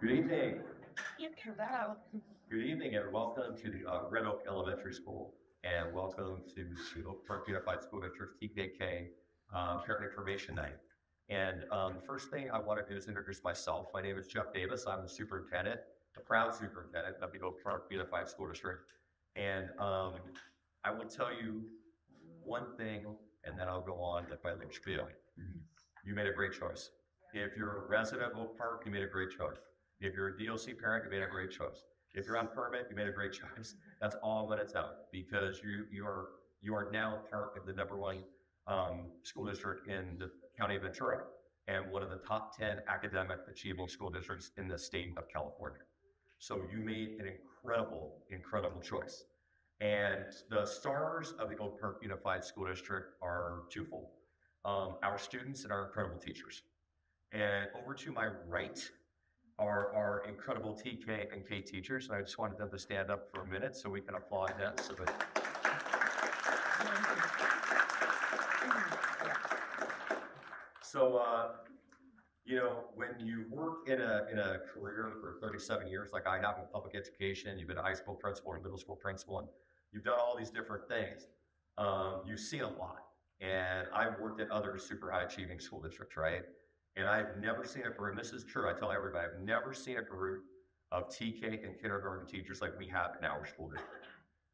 Good evening. Good evening, and welcome to the uh, Red Oak Elementary School, and welcome to the Oak Park Unified School District TKK uh, Parent Information Night. And um, the first thing I want to do is introduce myself. My name is Jeff Davis. I'm the superintendent, the proud superintendent of the Oak Park Unified School District. And um, I will tell you one thing, and then I'll go on with my little spiel. You made a great choice. If you're a resident of Oak Park, you made a great choice. If you're a DOC parent, you made a great choice. If you're on permit, you made a great choice. That's all gonna tell you, because you, you are, you are now part of the number one, um, school district in the county of Ventura, and one of the top ten academic achieving school districts in the state of California. So you made an incredible, incredible choice. And the stars of the Oak Park Unified School District are twofold. Um, our students and our incredible teachers. And over to my right are our incredible TK and K teachers. And I just wanted them to stand up for a minute so we can applaud them. So that, so, uh, you know, when you work in a, in a career for 37 years, like I have in public education, you've been a high school principal and middle school principal, and you've done all these different things. Um, you see a lot. And I've worked at other super high achieving school districts, right? And I've never seen a group, this is true, I tell everybody, I've never seen a group of TK and kindergarten teachers like we have in our school district.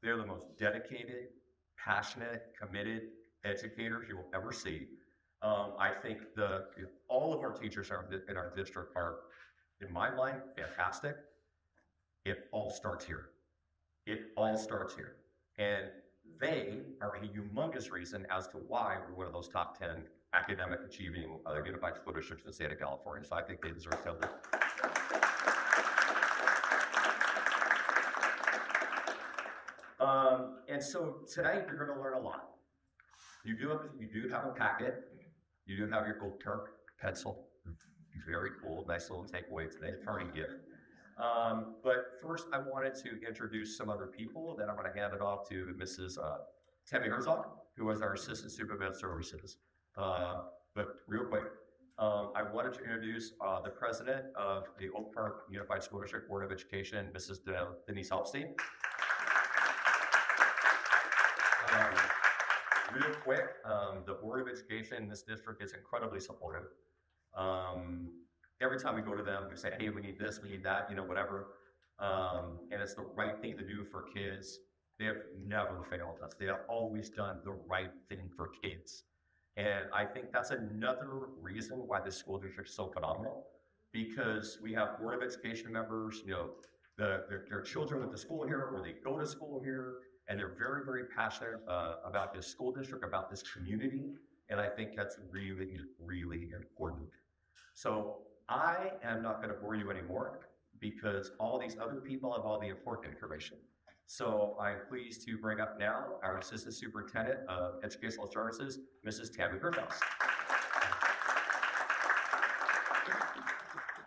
They're the most dedicated, passionate, committed educators you will ever see. Um, I think the all of our teachers in our, in our district are, in my mind, fantastic. It all starts here. It all starts here. And they are a humongous reason as to why we're one of those top 10 academic achieving uh, unified school districts in the state of California. So I think they deserve to um, and so tonight you're going to learn a lot. You do have, you do have a packet. You do have your gold Turk pencil. Very cool, nice little takeaway today, party gift. Um, but first, I wanted to introduce some other people. Then I'm going to hand it off to Mrs. Uh, Tammy Herzog, who is our Assistant Superintendent Services. Uh, but real quick, um, I wanted to introduce uh, the President of the Oak Park Unified School District Board of Education, Mrs. De- Denise Helpstein. Um, real quick, um, the Board of Education in this district is incredibly supportive. Um, every time we go to them, we say, hey, we need this, we need that, you know, whatever. Um, and it's the right thing to do for kids. They have never failed us. They have always done the right thing for kids. And I think that's another reason why this school district is so phenomenal, because we have Board of Education members, you know, the, their, their children went to school here, or they go to school here, and they're very, very passionate uh, about this school district, about this community. And I think that's really, really important. So I am not going to bore you anymore because all these other people have all the important information. So I'm pleased to bring up now our Assistant Superintendent of Educational Services, Mrs. Tammy Griffiths.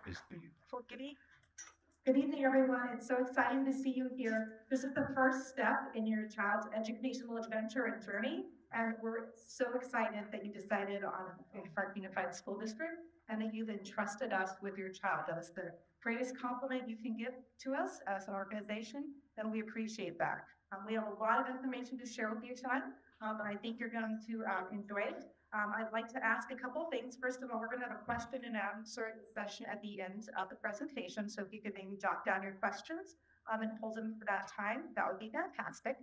Good evening. Good evening, everyone. It's so exciting to see you here. This is the first step in your child's educational adventure and journey. And we're so excited that you decided on Oak Park Unified School District and that you've entrusted us with your child. That is the greatest compliment you can give to us as an organization, and we appreciate that. Um, we have a lot of information to share with you tonight, um, and I think you're going to um, enjoy it. Um, I'd like to ask a couple things. First of all, we're going to have a question and answer session at the end of the presentation, so if you could maybe jot down your questions um, and hold them for that time, that would be fantastic.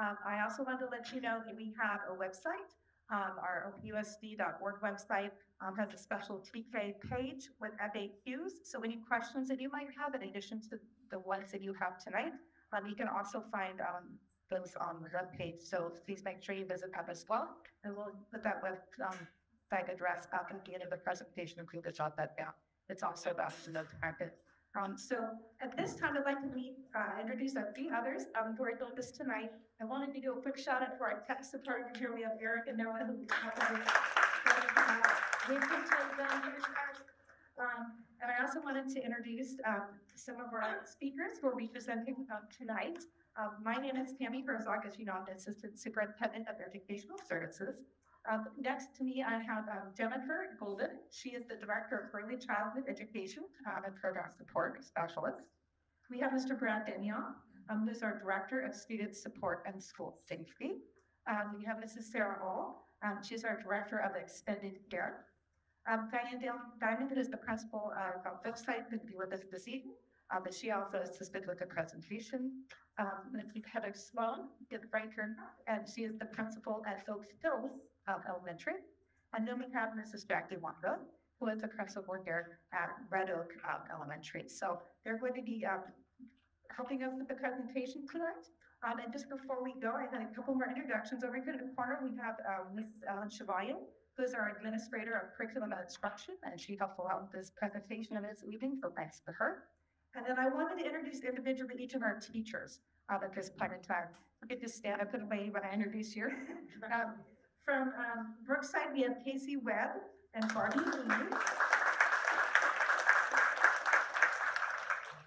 I also want to let you know that we have a website. Our opusd.org website has a special TK page with FAQs. So any questions that you might have, in addition to the ones that you have tonight, um, you can also find um, those on the web page. So please make sure you visit that as well. And we'll put that web um, site address up at the end of the presentation you could jot that down. It's also about the note packet. Um, so at this time, I'd like to meet, uh, introduce a few others um, who are doing this tonight. I wanted to do a quick shout out to our tech support Here we have Eric and Noah who um, and I also wanted to introduce um, some of our speakers who will be presenting um, tonight. Um, my name is Tammy Herzog, as you know, I'm the Assistant Superintendent of Educational Services. Um, next to me, I have um, Jennifer Golden. She is the Director of Early Childhood Education um, and Program Support Specialist. We have Mr. Brad Daniel, um, who's our Director of Student Support and School Safety. Um, we have Mrs. Sarah Hall. Um, she's our Director of Extended Care. Um, Diane Diamond is the principal of uh, website that be with us this evening, uh, but she also assisted with the presentation. Um, Mrs. Heather Sloan is right and she is the principal at Oak Hills um, Elementary. And then we have Mrs. Jackie Wanda, who is the principal here at Red Oak um, Elementary. So they're going to be um, helping us with the presentation tonight. Um, and just before we go, I had a couple more introductions. Over here in the corner, we have um, Mrs. Ellen Chevalier, who is our administrator of curriculum and instruction, and she helped out with this presentation of this evening, so thanks to her. And then I wanted to introduce individually each of our teachers uh, at this point in time. Could just stand up and wave when I introduce you. Um, from um, Brookside, we have Casey Webb and Barbie Lee.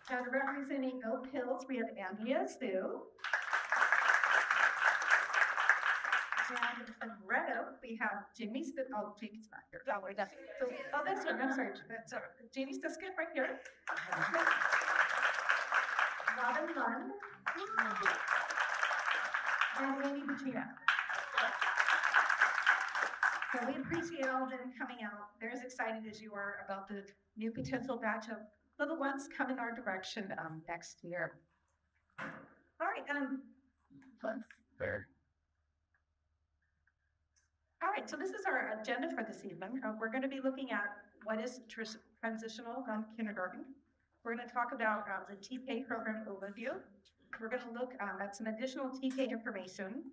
And representing Oak Hills, we have Andrea Sue. And from Red Oak, we have Jamie St- oh, Jamie's not here. Oh, wait, that's, oh, that's right, I'm sorry, that's, uh, Jamie Stiskett right here. Robin Lund. And Amy Bettina. So we appreciate all of them coming out. They're as excited as you are about the new potential batch of little ones coming our direction, um, next year. All right, um, Fair. All right, so this is our agenda for this evening. Uh, we're going to be looking at what is tris- transitional um, kindergarten. We're going to talk about uh, the TK program overview. We're going to look um, at some additional TK information.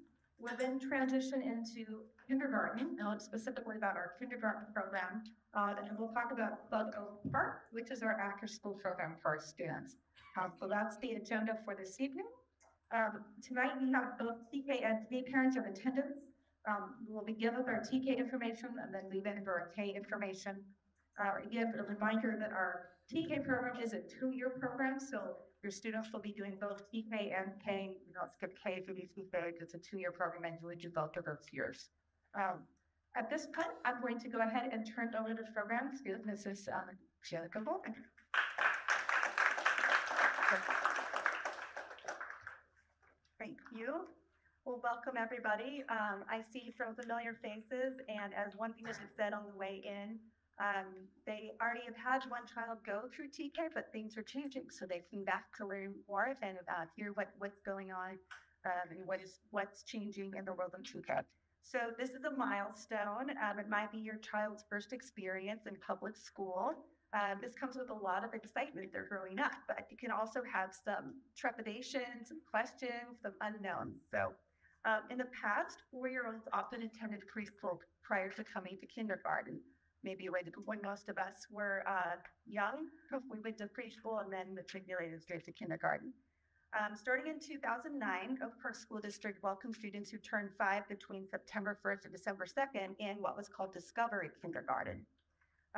We'll then transition into kindergarten, and specifically about our kindergarten program. Uh, and we'll talk about Bug O Park, which is our after-school program for our students. Uh, so that's the agenda for this evening. Um, tonight we have both TK and TK parents in attendance. Um, we'll begin with our TK information and then move into our K information. Uh, again, a reminder that our TK program is a two-year program, so your students will be doing both TK and K. You don't skip K if you do TK, it's a two-year program and you would do both of those years. Um, at this point, I'm going to go ahead and turn it over to the program to Mrs. um, Jenica Bolton. Thank you. Well, welcome, everybody. Um, I see some familiar faces, and as one thing that you said on the way in, um, they already have had one child go through TK, but things are changing, so they came back to learn more and uh, hear what, what's going on um, and what is what's changing in the world of TK. So this is a milestone. Um, it might be your child's first experience in public school. Um, this comes with a lot of excitement. They're growing up, but you can also have some trepidation, some questions, some unknowns. So, um, in the past, four-year-olds often attended preschool prior to coming to kindergarten. Maybe right when most of us were uh, young, we went to preschool and then matriculated straight to kindergarten. Um, starting in 2009, Oak Park School District welcomed students who turned five between September 1st and December 2nd in what was called Discovery Kindergarten.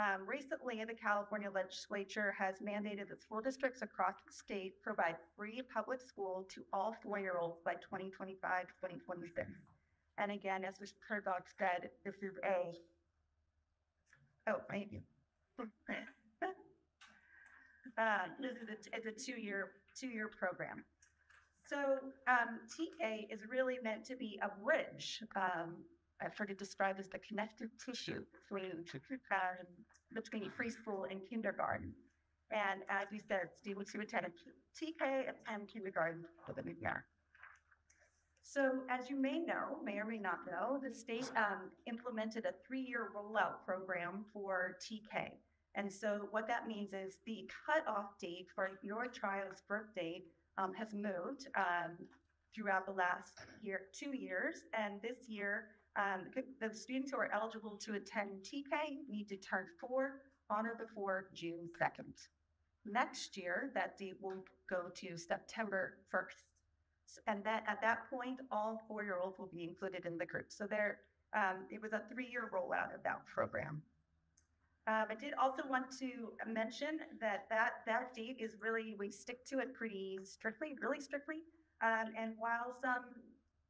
Um, recently, the California legislature has mandated that school districts across the state provide free public school to all four-year-olds by 2025, 2026. And again, as Mr. Kurdock said, this is a, oh, thank you. Uh, this is a, it's a two-year, two-year program. So, um, TA is really meant to be a bridge, um, I've heard it described as the connective tissue between, um, between preschool and kindergarten. And as you said, students who attend TK and kindergarten for the new year. So as you may know, may or may not know, the state um, implemented a three-year rollout program for TK. And so what that means is the cutoff date for your child's birthday um, has moved um, throughout the last year, two years. And this year, um, the- students who are eligible to attend TK need to turn four on or before June second. Next year, that date will go to September first. And that, at that point, all four-year-olds will be included in the group. So there, um, it was a three-year rollout of that program. Um, I did also want to mention that that, that date is really, we stick to it pretty strictly, really strictly. Um, and while some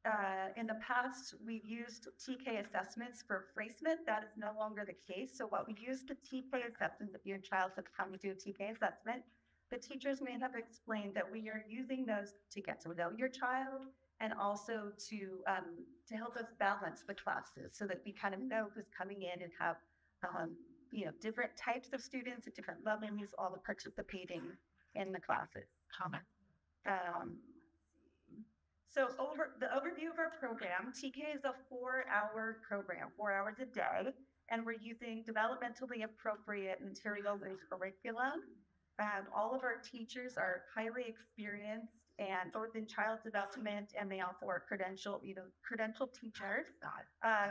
uh, in the past, we've used TK assessments for placement. That is no longer the case. So what we use the TK assessments, if your child has come to do a TK assessment, the teachers may have explained that we are using those to get to know your child and also to um, to help us balance the classes so that we kind of know who's coming in and have um, you know different types of students at different levels, all the participating in the classes. Um, so over the overview of our program, TK is a four-hour program, four hours a day, and we're using developmentally appropriate materials and curriculum. Um, all of our teachers are highly experienced and both in child development and they also are credential, you know, credentialed teachers. Uh,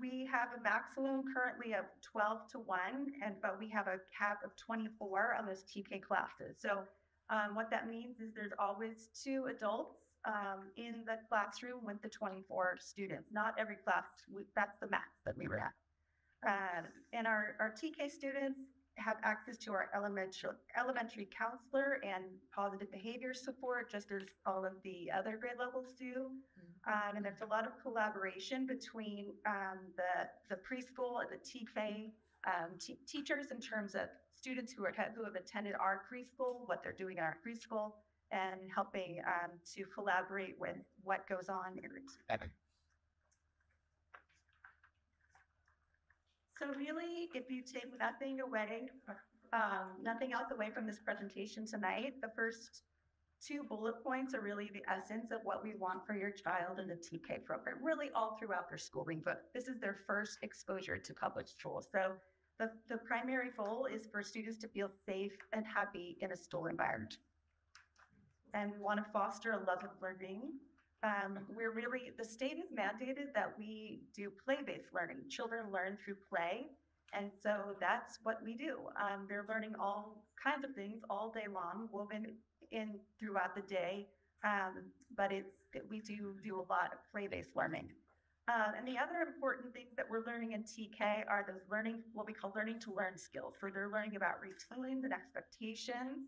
we have a maximum currently of 12 to 1, and but we have a cap of 24 on those TK classes. So um, what that means is there's always two adults um, in the classroom with the 24 students. Not every class, we, that's the max that we were at. Uh, and our, our TK students have access to our elementary, elementary counselor and positive behavior support, just as all of the other grade levels do. Um, and there's a lot of collaboration between um, the, the preschool and the TK um, t- teachers in terms of students who, are, who have attended our preschool, what they're doing in our preschool, and helping um, to collaborate with what goes on. in- So really, if you take nothing away, um, nothing else away from this presentation tonight, the first two bullet points are really the essence of what we want for your child in the TK program, really all throughout their schooling, but this is their first exposure to public school. So the, the primary goal is for students to feel safe and happy in a school environment. And we want to foster a love of learning. Um, we're really, the state has mandated that we do play-based learning. Children learn through play. And so that's what we do. Um, they're learning all kinds of things all day long, woven in throughout the day. Um, but it's, we do do a lot of play-based learning. Um, and the other important things that we're learning in TK are those learning, what we call learning to learn skills, where they're learning about routines and expectations,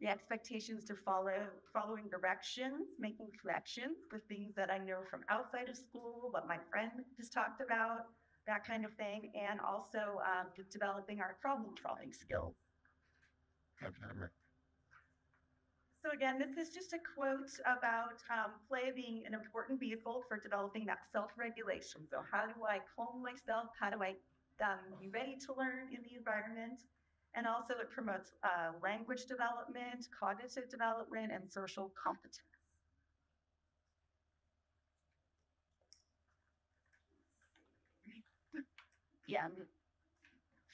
the expectations to follow, following directions, making connections with things that I know from outside of school, what my friend has talked about, that kind of thing, and also um, developing our problem solving skills. So again, this is just a quote about um, play being an important vehicle for developing that self-regulation. So how do I calm myself? How do I um, be ready to learn in the environment? And also it promotes uh, language development, cognitive development, and social competence. Yeah, I'm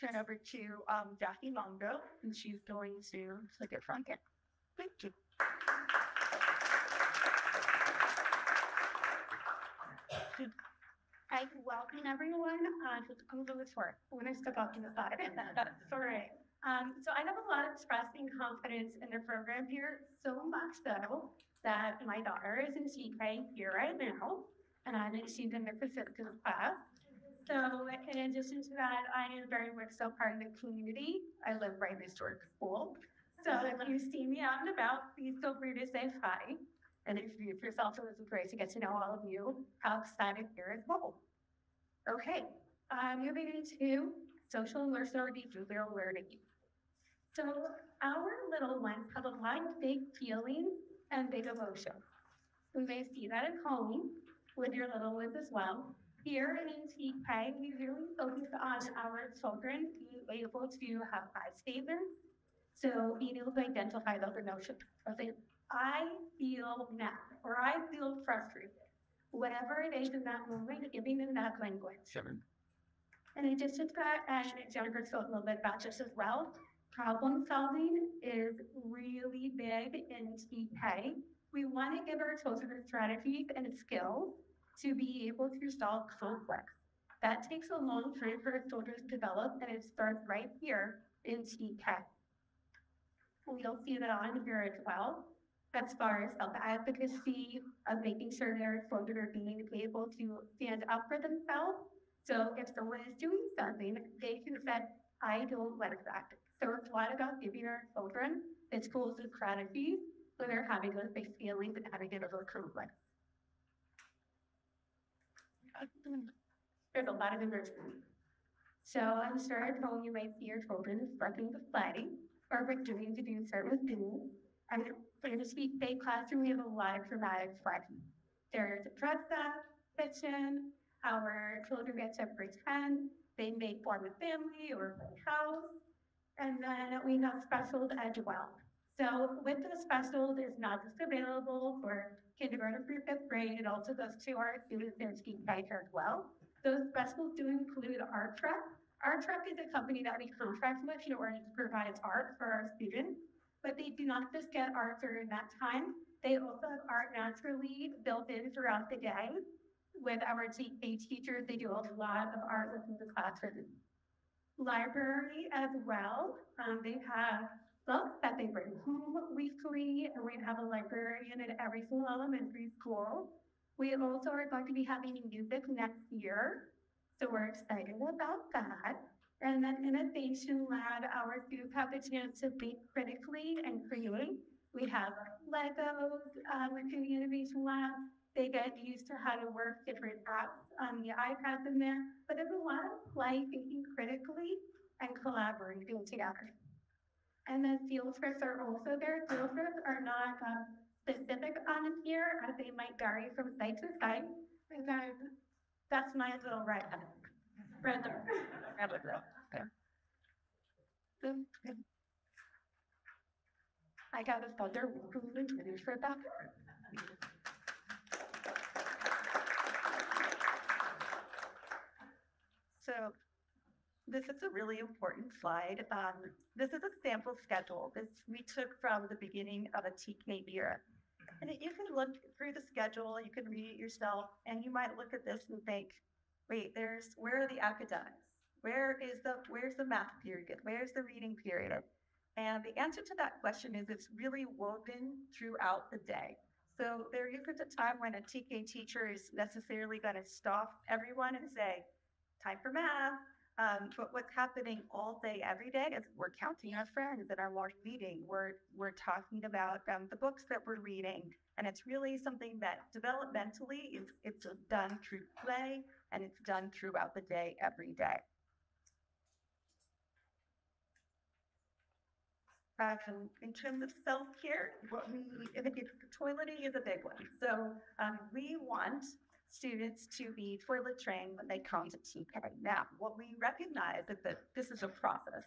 turn over to um, Jackie Longo, and she's going to take it from here. Thank you. Hi, welcome everyone uh, to the Cumberland Tour. I'm going to step up to the side. Right. Um, so I have a lot of trust and confidence in the program here, so much so that my daughter is in CK here right now, and I think she's in the Pacific class. So in addition to that, I am very much so part of the community. I live right next door to school. So if you see me out and about, please feel free to say hi and introduce yourself. It was great to get to know all of you outside of here as well. Okay, uh, moving into social emotional behavioral learning. So our little ones have a lot of big feelings and big emotions. We may see that at home with your little ones as well. Here in TK, we really focus on our children being able to have I statements. So being able to identify those emotions. I say, I feel mad or I feel frustrated. Whatever it is in that moment, giving them that language. Seven. And addition to that, and Jennifer spoke a little bit about this as well, problem solving is really big in TK. We want to give our children strategies and skills to be able to solve conflict. That takes a long time for our children to develop, and it starts right here in TK. We'll see that on here as well, as far as self-advocacy, of making sure their children are being able to stand up for themselves. So if someone is doing something, they can say, I don't like that. So a lot about giving our children the tools and strategies when they're having those big feelings and having to overcome. There's a lot of diversity. So I'm sure I told you my fear children is working with fighting or we're doing to do service duties. And for the speak big classroom, we have a lot of dramatic expression. There's dress up, fiction, our children get to pretend, they may form a family or a house. And then we have specials as well. So with the specials, it's not just available for kindergarten through fifth grade, it also goes to our students in writer as well. Those specials do include Art Trek. Art Trek is a company that we contract with in order to provide art for our students. But they do not just get art during that time. They also have art naturally built in throughout the day. With our TA teachers, they do a lot of art within the classroom. Library as well. Um, they have books that they bring home weekly, and we have a librarian at every single elementary school. We also are going to be having music next year, so we're excited about that. And then innovation lab, our students have the chance to think critically and create. We have Legos um, within the innovation lab. They get used to how to work different apps on the iPads in there, but there's a lot of play thinking critically and collaborating together. And then field trips are also there. Field trips are not um, specific on here as they might vary from site to site. And then that's my little red. Red. I got a thunder for that. So this is a really important slide. Um, this is a sample schedule. This we took from the beginning of a TK year. And you can look through the schedule, you can read it yourself, and you might look at this and think, wait, there's where are the academics? Where is the where's the math period? Where's the reading period? And the answer to that question is it's really woven throughout the day. So there isn't a time when a TK teacher is necessarily going to stop everyone and say, time for math. Um, but what's happening all day, every day is we're counting our friends at our large meeting. We're we're talking about um, the books that we're reading, and it's really something that developmentally it's it's done through play and it's done throughout the day, every day. Um, in terms of self-care, what we, I it's, toileting is a big one. So um, we want students to be toilet trained when they come to TK. Now, what we recognize is that this is a process.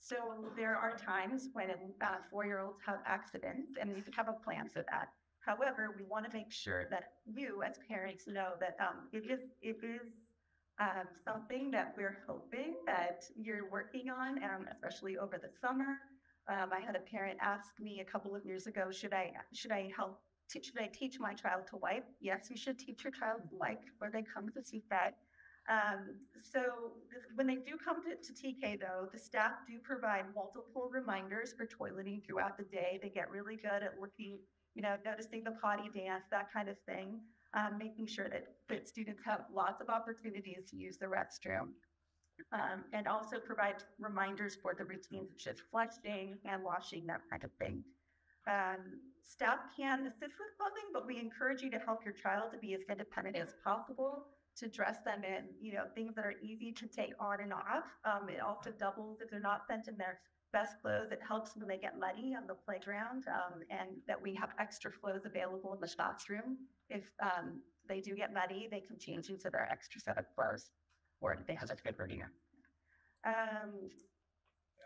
So there are times when uh, four-year-olds have accidents, and we have a plan for that. However, we want to make sure that you, as parents, know that um, it is it is um, something that we're hoping that you're working on, um, especially over the summer. Um, I had a parent ask me a couple of years ago, should I should I help should I teach my child to wipe? Yes, you should teach your child to wipe before they come to CFET. Um, so when they do come to, to TK though, the staff do provide multiple reminders for toileting throughout the day. They get really good at looking, you know, noticing the potty dance, that kind of thing, um, making sure that, that students have lots of opportunities to use the restroom. Um, and also provide reminders for the routines such as flushing, hand washing, that kind of thing. Um, staff can assist with clothing, but we encourage you to help your child to be as independent as possible, to dress them in, you know, things that are easy to take on and off. Um, it also doubles if they're not sent in their best clothes. It helps when they get muddy on the playground, um, and that we have extra clothes available in the classroom. If um, they do get muddy, they can change into their extra set of clothes, or they have a good reading. Um,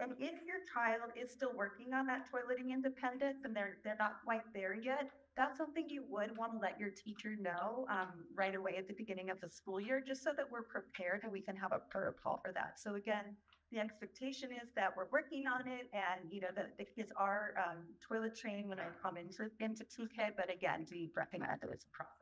and if your child is still working on that toileting independence and they're they're not quite there yet, that's something you would want to let your teacher know um, right away at the beginning of the school year, just so that we're prepared and we can have a protocol for that. So again, the expectation is that we're working on it, and you know that the kids are um, toilet trained when they come into into TK. But again, we recognize that it's a process.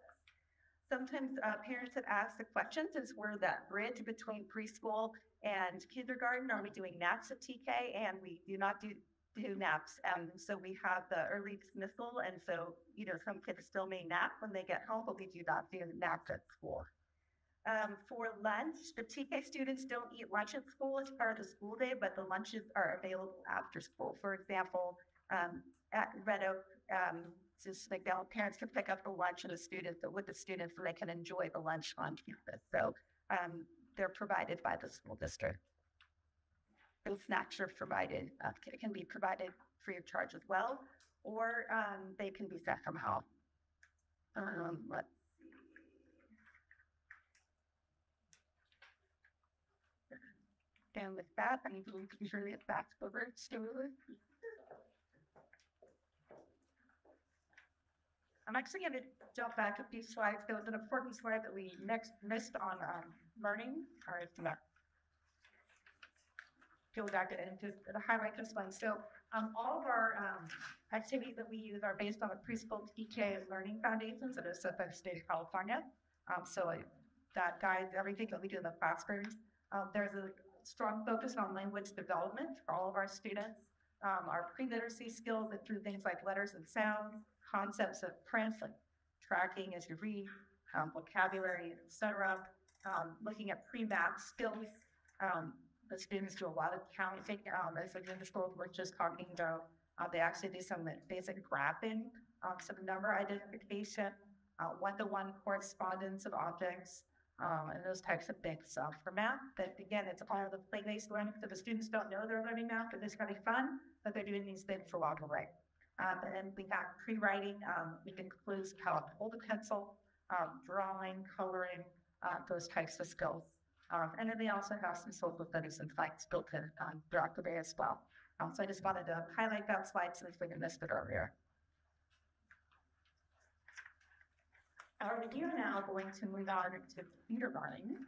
Sometimes uh, parents have asked the questions: Is we're that bridge between preschool and kindergarten, are we doing naps at TK? And we do not do, do naps. Um, so we have the early dismissal. And so, you know, some kids still may nap when they get home, but we do not do naps at school. Um, for lunch, the TK students don't eat lunch at school as part of the school day, but the lunches are available after school. For example, um, at Red Oak, um, just like now parents can pick up the lunch and the students, with the students, so they can enjoy the lunch on campus. So, um, they're provided by the school district. Those snacks are provided, uh, ca- can be provided free of charge as well, or, um, they can be sent from home. Um, let's see. And with that, I'm going to turn it back over to I'm actually going to jump back a few slides. There was an important slide that we next missed on um, learning, or if not, go back and to to highlight this one. So um, all of our um, activities that we use are based on the preschool TK learning foundations that are set by the state of California. Um, so uh, that guides everything that we do in the classrooms. Um, there's a strong focus on language development for all of our students. Um, our pre-literacy skills that through things like letters and sounds, concepts of print, like tracking as you read, um, vocabulary, etc. Um, looking at pre-math skills. Um, the students do a lot of counting. Um, as like the school we're just talking about, uh, they actually do some basic graphing, um, some number identification, uh, one-to-one correspondence of objects, um, and those types of things. Uh, for math, But again, it's all the play-based learning. So the students don't know they're learning math, but it's really fun, that they're doing these things along the way. Um, and then we have pre-writing, um, can include how to hold a pencil, um, drawing, coloring, uh, those types of skills. Um, and then they also have some social studies and science built in um, throughout the day as well. Um, so I just wanted to highlight that slide since we missed it earlier. Right, we are now going to move on to kindergarten.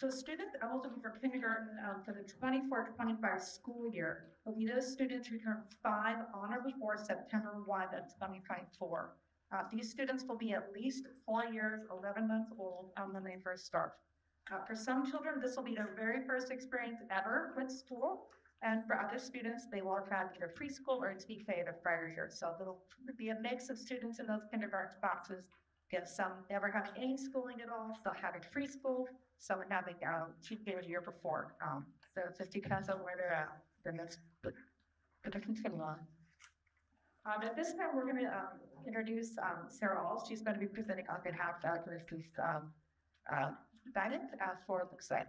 So students eligible for kindergarten um, for the 24-25 school year will be those students who turn five on or before September one of twenty twenty-four. Uh, these students will be at least four years, eleven months old um, when they first start. Uh, for some children, this will be their very first experience ever with school. And for other students, they will have had either preschool or TK the prior year. So there'll be a mix of students in those kindergarten classes. Get some never having any schooling at all, still having preschool, some having um, TK the year before. Um, so it just depends on where they're at. Then that's but but to continue on. Um, at this time, we're going to um, introduce um, Sarah Alls. She's going to be presenting on behalf of Mrs. Um, uh, Bennett uh, for Luxembourg.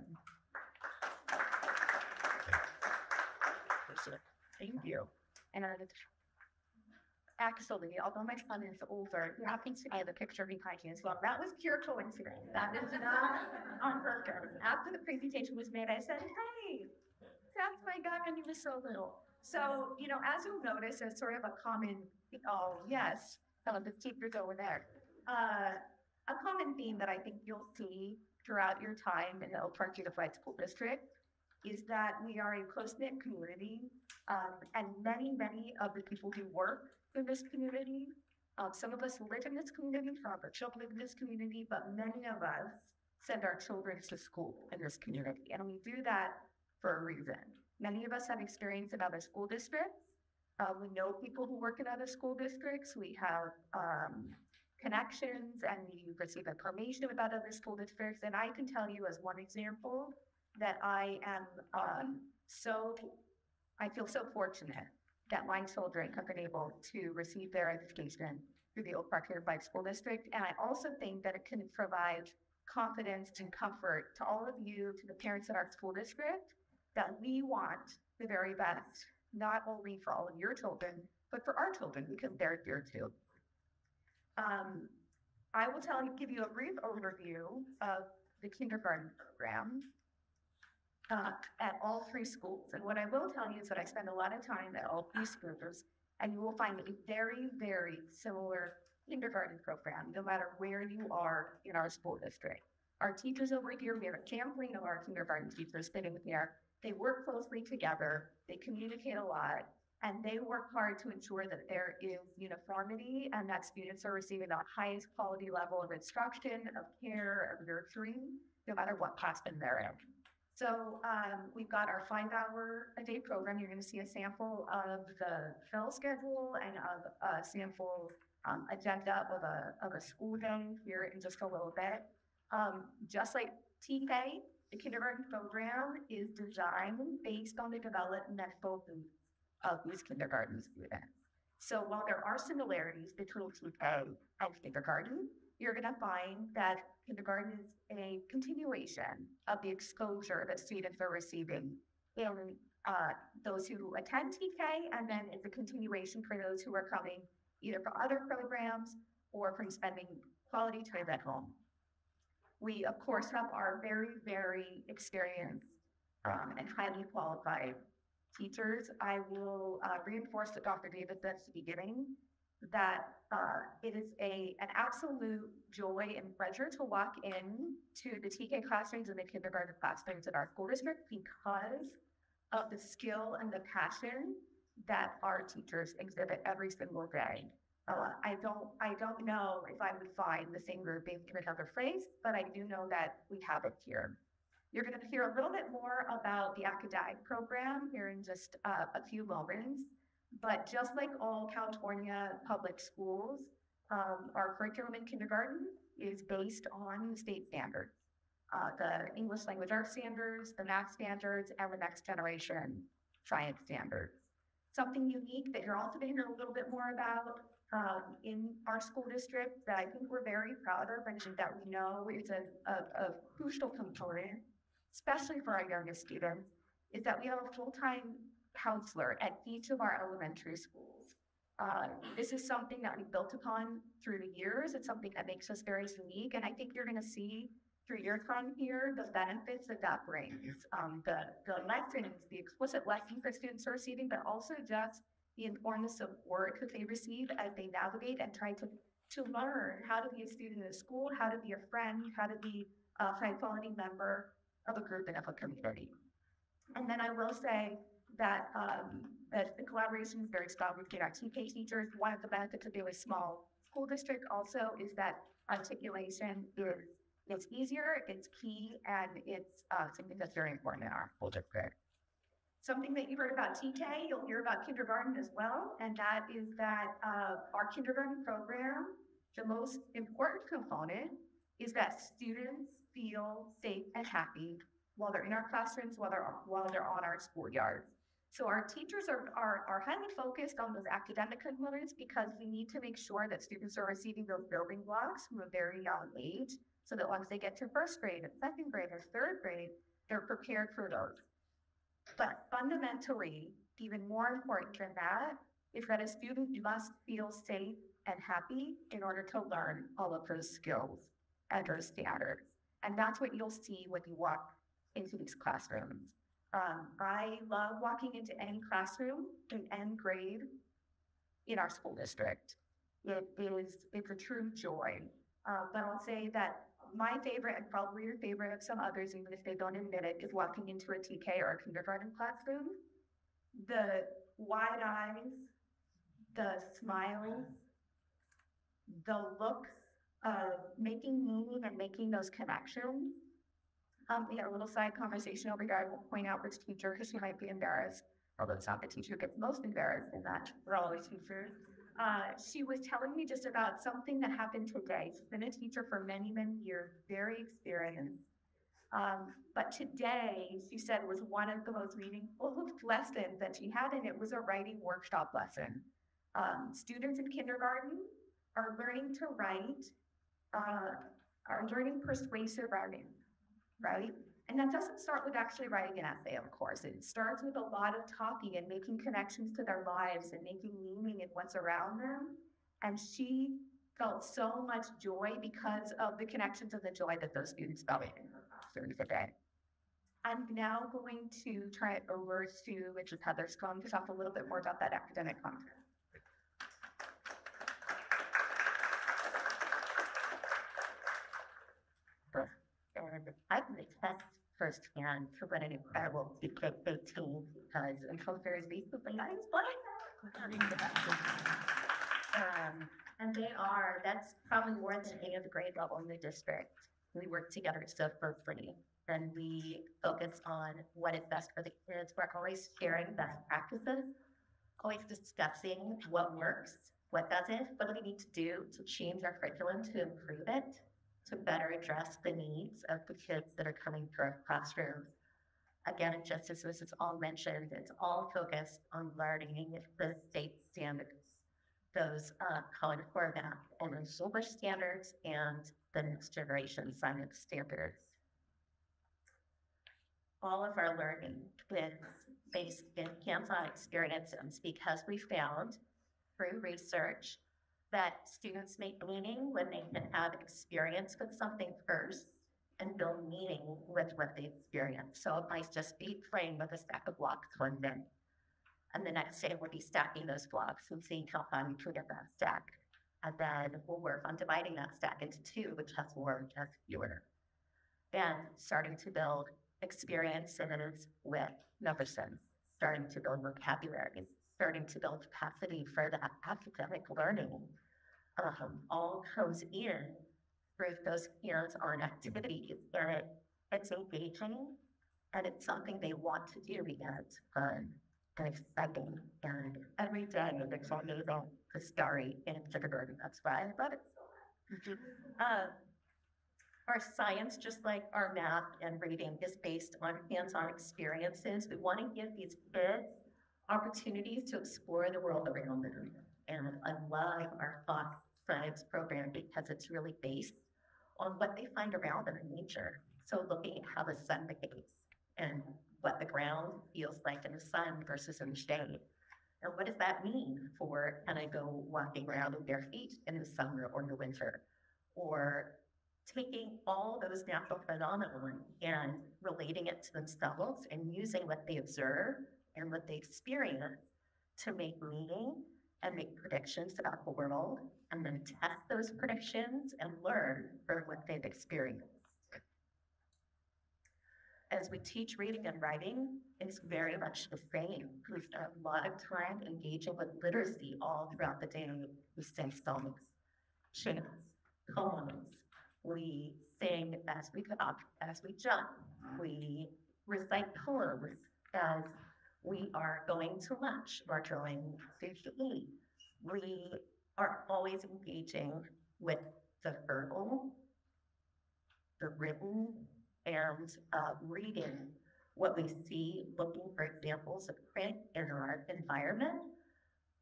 Thank you. And uh, actually, although my son is older, you happen to have the picture behind you as well. That was pure coincidence. That is not on purpose. After the presentation was made, I said, hey, that's my guy when he was so little. So, you know, as you'll notice, as sort of a common, oh, yes, of the teachers over there. Uh, a common theme that I think you'll see throughout your time in the Oak Park Unified School District is that we are a close-knit community, um, and many, many of the people who work in this community, um, some of us live in this community, some of our children live in this community, but many of us send our children to school in this community, and we do that for a reason. Many of us have experience in other school districts. Uh, we know people who work in other school districts. We have um, connections and we receive information about other school districts. And I can tell you, as one example, that I am um, so, I feel so fortunate that my children have been able to receive their education through the Oak Park Unified School District. And I also think that it can provide confidence and comfort to all of you, to the parents in our school district, that we want the very best, not only for all of your children, but for our children, because they're here too. Um, I will tell you, give you a brief overview of the kindergarten program uh, at all three schools. And what I will tell you is that I spend a lot of time at all three schools, and you will find a very, very similar kindergarten program, no matter where you are in our school district. Our teachers over here, we have a sampling of our kindergarten teachers sitting here. They work closely together, they communicate a lot, and they work hard to ensure that there is uniformity and that students are receiving the highest quality level of instruction, of care, of nurturing, no matter what classroom they're in. So um, we've got our five-hour a day program. You're going to see a sample of the fill schedule and of a sample um, agenda of a of a school day here in just a little bit. Um, just like TK, The kindergarten program is designed based on the developmental needs of these kindergarten students. So while there are similarities between TK and kindergarten, you're going to find that kindergarten is a continuation of the exposure that students are receiving in uh, those who attend TK, and then it's a continuation for those who are coming either from other programs or from spending quality time at home. We, of course, have our very, very experienced um, and highly qualified teachers. I will uh, reinforce what Dr. Davis said at the beginning that uh, it is a an absolute joy and pleasure to walk in to the TK classrooms and the kindergarten classrooms in our school district because of the skill and the passion that our teachers exhibit every single day. Uh, I don't I don't know if I would find the same grouping in another phrase, but I do know that we have it here. You're going to hear a little bit more about the academic program here in just uh, a few moments. But just like all California public schools, um, our curriculum in kindergarten is based on the state standards. Uh, the English language arts standards, the math standards, and the next generation science standards. Something unique that you're also going to hear a little bit more about um, in our school district that I think we're very proud of and that we know is a, a, a crucial component, especially for our youngest students, is that we have a full-time counselor at each of our elementary schools. Uh, this is something that we built upon through the years. It's something that makes us very unique, and I think you're going to see through your time here the benefits that that brings. Um, the the lessons, the explicit lessons that students are receiving, but also just the important support that they receive as they navigate and try to to learn how to be a student in a school, how to be a friend, how to be a high quality member of a group and of a community. And then I will say that um, that the collaboration is very strong between our TK teachers. One of the benefits of being a small school district also is that articulation is it's easier, it's key, and it's uh, something that's very important in our school district. Something that you heard about TK, you'll hear about kindergarten as well, and that is that uh, our kindergarten program, the most important component is that students feel safe and happy while they're in our classrooms, while they're, while they're on our schoolyards. So our teachers are, are, are highly focused on those academic components because we need to make sure that students are receiving those building blocks from a very young age so that once they get to first grade and second grade or third grade, they're prepared for those. But fundamentally, even more important than that, is that a student must feel safe and happy in order to learn all of those skills and those standards. And that's what you'll see when you walk into these classrooms. Um, I love walking into any classroom in any grade in our school district. It is it's a true joy. Uh, but I'll say that my favorite and probably your favorite of some others, even if they don't admit it, is walking into a TK or a kindergarten classroom. The wide eyes, the smiles, the looks of making meaning and making those connections. Um, we had a little side conversation over here. I won't point out which teacher because she might be embarrassed. Although it's not the teacher who gets most embarrassed in that. We're always teachers. Uh, she was telling me just about something that happened today. She's been a teacher for many, many years, very experienced. Um, but today, she said, was one of the most meaningful lessons that she had, and it was a writing workshop lesson. Um, students in kindergarten are learning to write, uh, are learning persuasive writing, right? And that doesn't start with actually writing an essay, of course. It starts with a lot of talking and making connections to their lives and making meaning in what's around them. And she felt so much joy because of the connections and the joy that those students felt in her classroom today. I'm now going to try it over to Richard Heather Scrum to talk a little bit more about that academic content. I can firsthand to what an incredible secret they team because until very recently I was blind. Um, and they are, that's probably more than any of the grade level in the district. We work together so free and we focus on what is best for the kids. We're always sharing best practices, always discussing what works, what doesn't, what do we need to do to change our curriculum to improve it. To better address the needs of the kids that are coming through our classrooms. Again, just as is all mentioned, it's all focused on learning the state standards. Those uh, Common Core Math and English standards and the next generation science standards. All of our learning is based in hands-on experiences because we found through research that students make meaning when they can have experience with something first and build meaning with what they experience. So it might just be playing with a stack of blocks one day. And the next day we'll be stacking those blocks and seeing how far we can get that stack. And then we'll work on dividing that stack into two, which has more, which has fewer. And starting to build experience experiences with number starting to build vocabulary, starting to build capacity for that academic learning. Um, all comes in through those hands-on activities where it's engaging and it's something they want to do because it's fun and exciting and every day it's amazing the story in kindergarten. That's why I love it so much. Uh, our science, just like our math and reading, is based on hands-on experiences. We want to give these kids opportunities to explore the world around them. And love our FOSS Science program because it's really based on what they find around them in nature. So looking at how the sun behaves and what the ground feels like in the sun versus in the shade. And what does that mean for, can I go walking around with bare feet in the summer or in the winter? Or taking all those natural phenomena and relating it to themselves and using what they observe and what they experience to make meaning and make predictions about the world and then test those predictions and learn from what they've experienced. As we teach reading and writing, it's very much the same. We spend a lot of time engaging with literacy all throughout the day. We sing songs, chants, poems. We sing as we talk, as we jump. We recite poems as we are going to lunch or going to eat. We are always engaging with the verbal, the written, and reading what we see, looking for examples of print in our environment,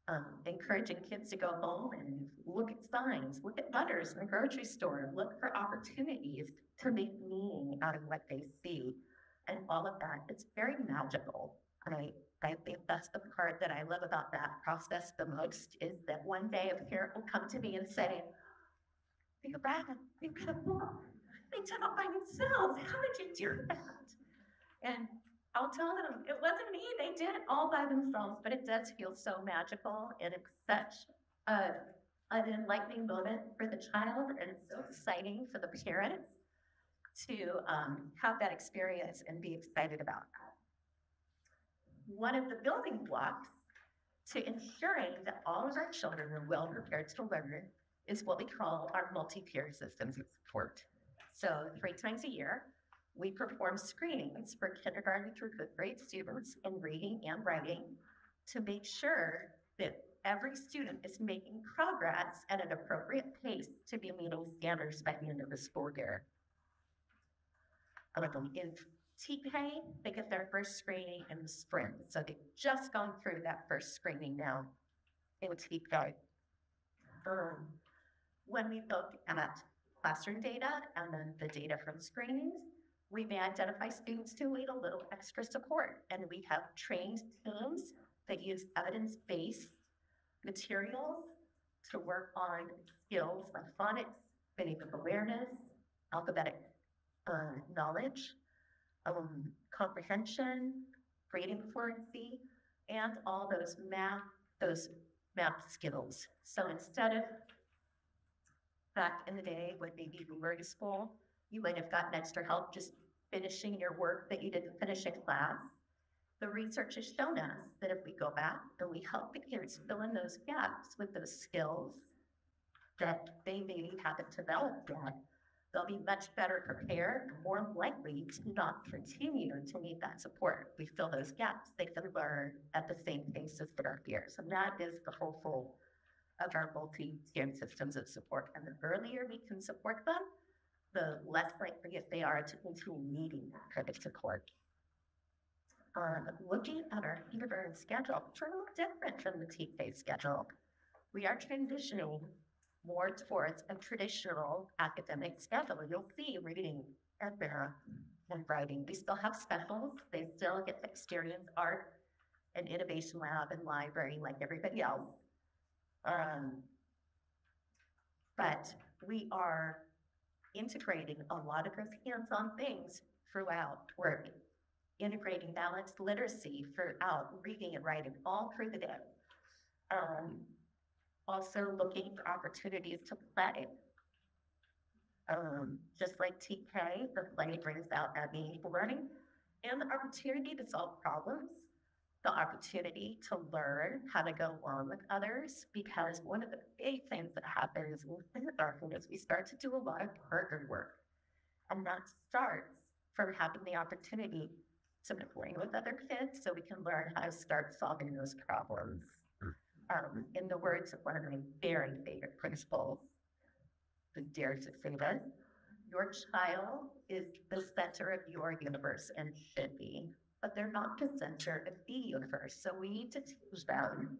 um, encouraging kids to go home and look at signs, look at letters in the grocery store, look for opportunities to make meaning out of what they see. And all of that, it's very magical. I, I think that's the part that I love about that process the most is that one day a parent will come to me and say, You're bad, you walked. They did it by themselves. How did you do that? And I'll tell them it wasn't me. They did it all by themselves, but it does feel so magical and it's such a, an enlightening moment for the child and it's so exciting for the parents to um, have that experience and be excited about. One of the building blocks to ensuring that all of our children are well prepared to learn is what we call our multi-tiered systems of support. So three times a year, we perform screenings for kindergarten through fifth grade students in reading and writing to make sure that every student is making progress at an appropriate pace to be meeting standards by the end of the school year. TK, they get their first screening in the spring, so they've just gone through that first screening now in TK. Um, when we look at classroom data and then the data from screenings, we may identify students who need a little extra support. And we have trained teams that use evidence-based materials to work on skills like phonics, phonemic awareness, alphabetic uh, knowledge, um, comprehension, reading fluency, and all those math, those math skills. So instead of back in the day when maybe you were in school, you might have gotten extra help just finishing your work that you didn't finish in class. The research has shown us that if we go back and we help the kids fill in those gaps with those skills that they maybe haven't developed yet, they'll be much better prepared, more likely to not continue to need that support. We fill those gaps, they can learn at the same pace as their peers. And that is the hopeful of our multi-tiered systems of support. And the earlier we can support them, the less likely they are to continue needing credit support. Um, looking at our kindergarten schedule, it's a little different from the TK schedule. We are transitioning more towards a traditional academic schedule. You'll see reading and math and writing. We still have specials. They still get to experience art and innovation lab and library like everybody else. Um, but we are integrating a lot of those hands-on things throughout. We're integrating balanced literacy throughout reading and writing all through the day. Um, also looking for opportunities to play. Um, just like TK, the play brings out that meaningful learning and the opportunity to solve problems, the opportunity to learn how to go along with others. Because one of the big things that happens in kindergarten is we start to do a lot of partner work. And that starts from having the opportunity to play with other kids so we can learn how to start solving those problems. Um, in the words of one of my very favorite principals, who dares to say your child is the center of your universe and should be, but they're not the center of the universe. So we need to teach them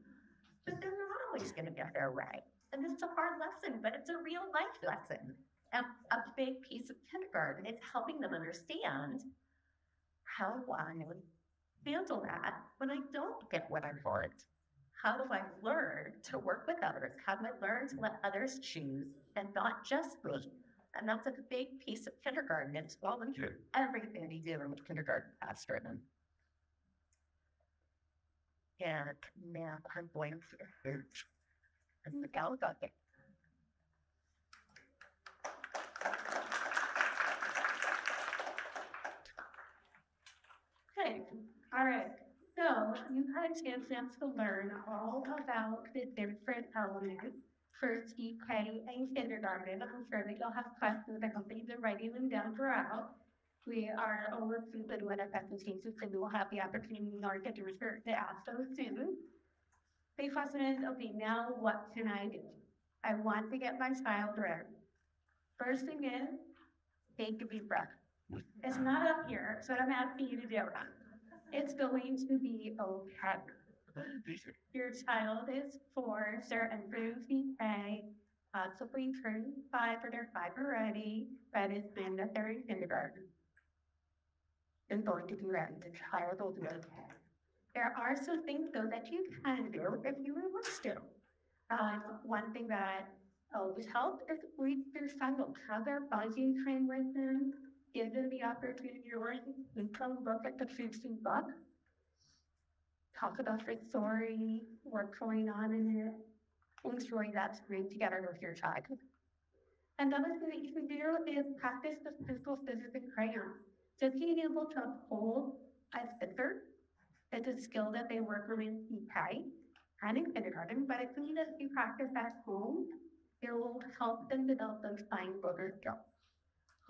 that they're not always going to get their way. And it's a hard lesson, but it's a real life lesson. And a big piece of kindergarten is helping them understand how I handle that when I don't get what I want? How do I learn to work with others? How do I learn to let others choose and not just me? And that's a big piece of kindergarten. It's all in Good. everything we do in kindergarten past driven. And now I'm going to and the gal got it. Okay, all right. So you had a chance chance to learn all about the different elements for TK and kindergarten. I'm sure that you'll have questions. I hope that you've been writing them down throughout. We are almost open with our presentations, and we will have the opportunity in our to research to ask those students. The question is, okay, now what can I do? I want to get my child ready. First thing is, take a deep breath. It's not up here, so I'm asking you to do it. It's going to be okay. Your child is four, they're improved TK, possibly turning five or they're five already, but it's third kindergarten. They're going to be ready, the child will be okay. There are some things though that you can do if you want to. Um, one thing that always helps is read their cycle, have their budget train with them, give them the opportunity to learn, and come look at the fifteen book. Talk about the story, what's going on in it, ensuring that's read together with your child. Another thing that you can do is practice the physical specific crayon. Just being able to hold a scissor it's a skill that they work in TK and in kindergarten, but it's something that if you practice at home, it will help them develop those fine motor skills.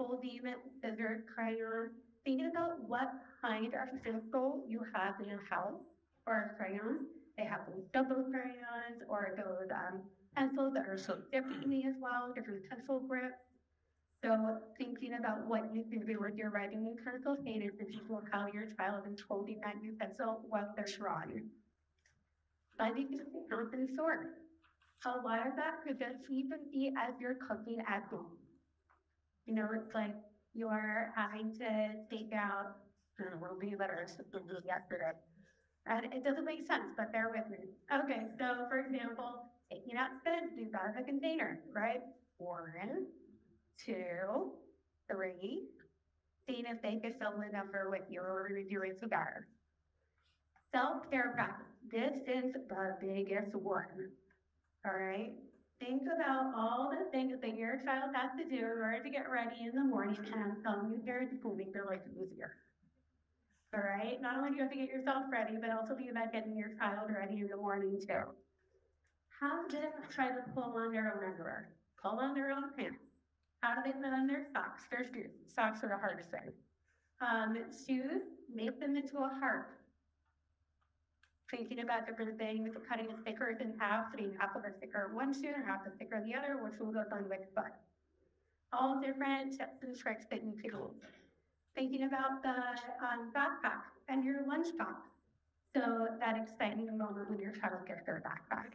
Holding it, scissor, crayon, thinking about what kind of pencil you have in your house or a crayon. They have those double crayons or those um, pencils that are so differently as well, different pencil grips. So thinking about what you can do with your writing and critical status is equal how your child is holding that new pencil while they're drawing. Finding the source. A lot of that could just even be as you're cooking at home. You know, it's like you're having to take out, be letters, yesterday. And it doesn't make sense, but bear with me. Okay, so for example, taking out spinach, you've got a container, right? One, two, three. Seeing if they can fill the number with your reviewing cigar. Self-care practice. This is the biggest one. All right. Think about all the things that your child has to do in order to get ready in the morning and some new parents will make their life easier. All right. Not only do you have to get yourself ready, but also be about getting your child ready in the morning too. Have them try to pull on their own underwear, pull on their own pants. How do they put on their socks? Their shoes. Socks are the hardest thing. Um, shoes, make them into a heart. Thinking about different things, cutting the stickers in half, putting half of a sticker one shoe and half the sticker on the other, which will go on which foot. all different tips and tricks that you could do. Thinking about the um, backpack and your lunchbox. So that exciting moment when your child gets their backpack.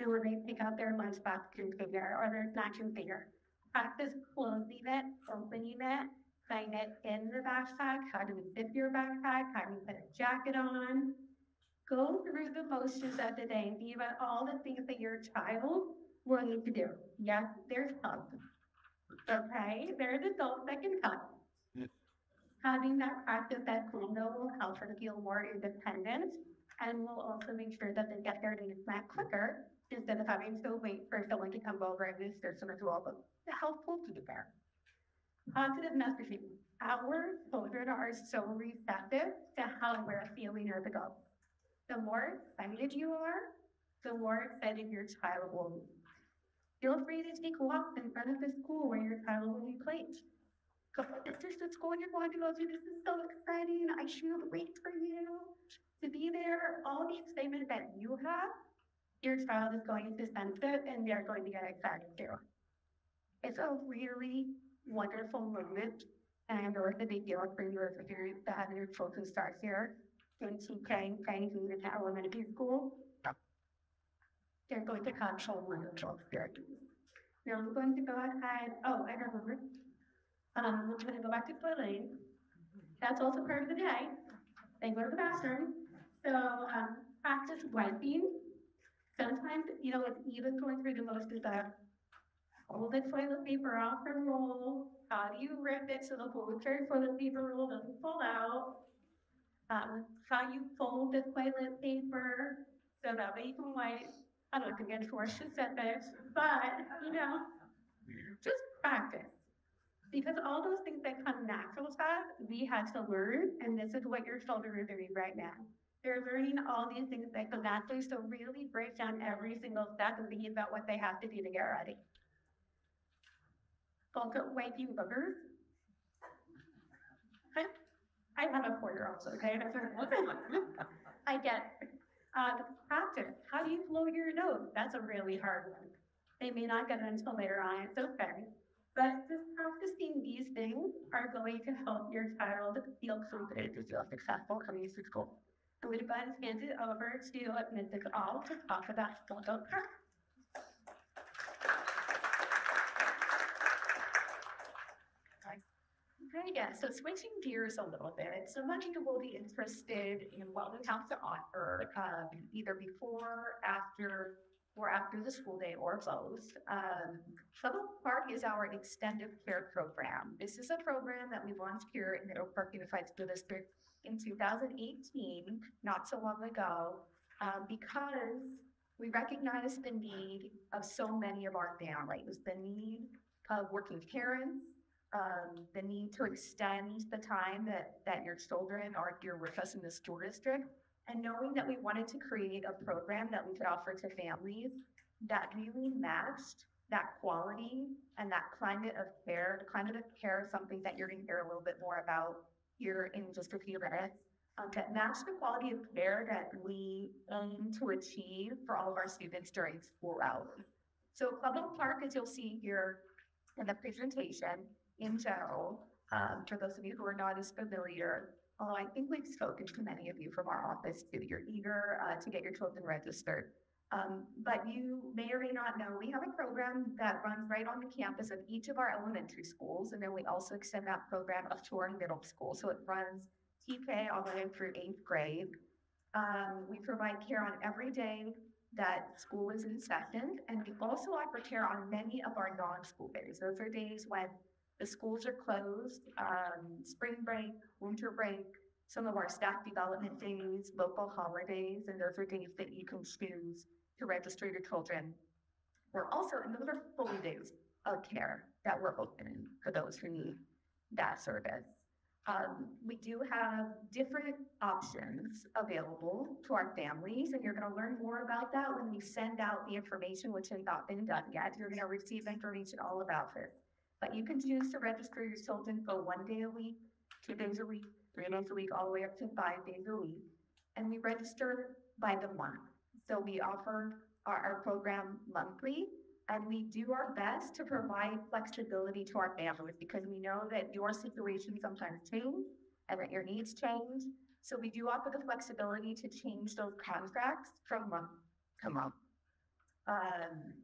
And when they pick out their lunchbox container or their snack container. Practice closing it, opening it, putting it in the backpack, how to zip your backpack, how to put a jacket on. Go through the motions of the day and think about all the things that your child will need to do. Yes, there's some. Okay, there's adults that can help. Having that practice at home though will help her to feel more independent and will also make sure that they get their needs met quicker instead of having to wait for someone to come over and assist them through all the the helpful to there. Positive messaging. Our children are so receptive to how we're feeling or the go. The more excited you are, the more excited your child will be. Feel free to take walks in front of the school where your child will be placed. Go, this is the school you're going to go to. This is so exciting. I should wait for you to be there. All the excitement that you have, your child is going to sense it and they're going to get excited too. It's a really wonderful moment. And I it's a big deal for you if you're to have your children start here in TK, training in the elementary school. They're going to control wonderful experiences. Now I'm going to go ahead, oh, I remember. Um, I'm gonna go back to toilet. That's also part of the day. They go to the bathroom, so, um, practice wiping. Sometimes, you know, it's even going through the motions of Pull the toilet paper off the roll. How do you rip it so the whole entire toilet paper roll doesn't fall out? Um, how you fold the toilet paper so that way you can wipe. I don't think it's more specifics, but you know, just practice. Because all those things that come natural to us, we had to learn, and this is what your children are doing right now. They're learning all these things that come naturally, so really break down every single step and thinking about what they have to do to get ready. Up wiping boogers. I have a four-year-old, okay, I get, uh, the practice, how do you blow your nose? That's a really hard one. They may not get it until later on, it's okay. But just practicing these things are going to help your child feel confident to feel successful coming to school. I'm going to hand it over to Mrs. All to talk about up practice. Okay, yeah, so switching gears a little bit, so many of you will be interested in what we have to offer, um, either before, after, or after the school day or both. Um, Club Park is our extended care program. This is a program that we launched here in the Oak Park Unified School District in two thousand eighteen, not so long ago, um, because we recognize the need of so many of our families, the need of working parents, um, the need to extend the time that, that your children are here with us in the school district. And knowing that we wanted to create a program that we could offer to families that really matched that quality and that climate of care. The climate of care is something that you're gonna hear a little bit more about here in just a few minutes. Um, that match the quality of care that we aim to achieve for all of our students during school hours. So Club Park, as you'll see here in the presentation, in general, um, for those of you who are not as familiar, uh, I think we've spoken to many of you from our office too. You're eager uh, to get your children registered. Um, but you may or may not know, we have a program that runs right on the campus of each of our elementary schools, and then we also extend that program up to our middle school. So it runs TK all the way through eighth grade. Um, we provide care on every day that school is in session, and we also offer care on many of our non-school days. Those are days when the schools are closed, um, spring break, winter break, some of our staff development days, local holidays, and those are days that you can choose to register your children. We're also, and those are full days of care that we're open for those who need that service. Um, we do have different options available to our families, and you're gonna learn more about that when we send out the information, which has not been done yet. You're gonna receive information all about this. But you can choose to register your children for one day a week, two days a week, three days a week, all the way up to five days a week. And we register by the month. So we offer our, our program monthly. and we do our best to provide flexibility to our families because we know that your situation sometimes change and that your needs change. So we do offer the flexibility to change those contracts from month to month. Um,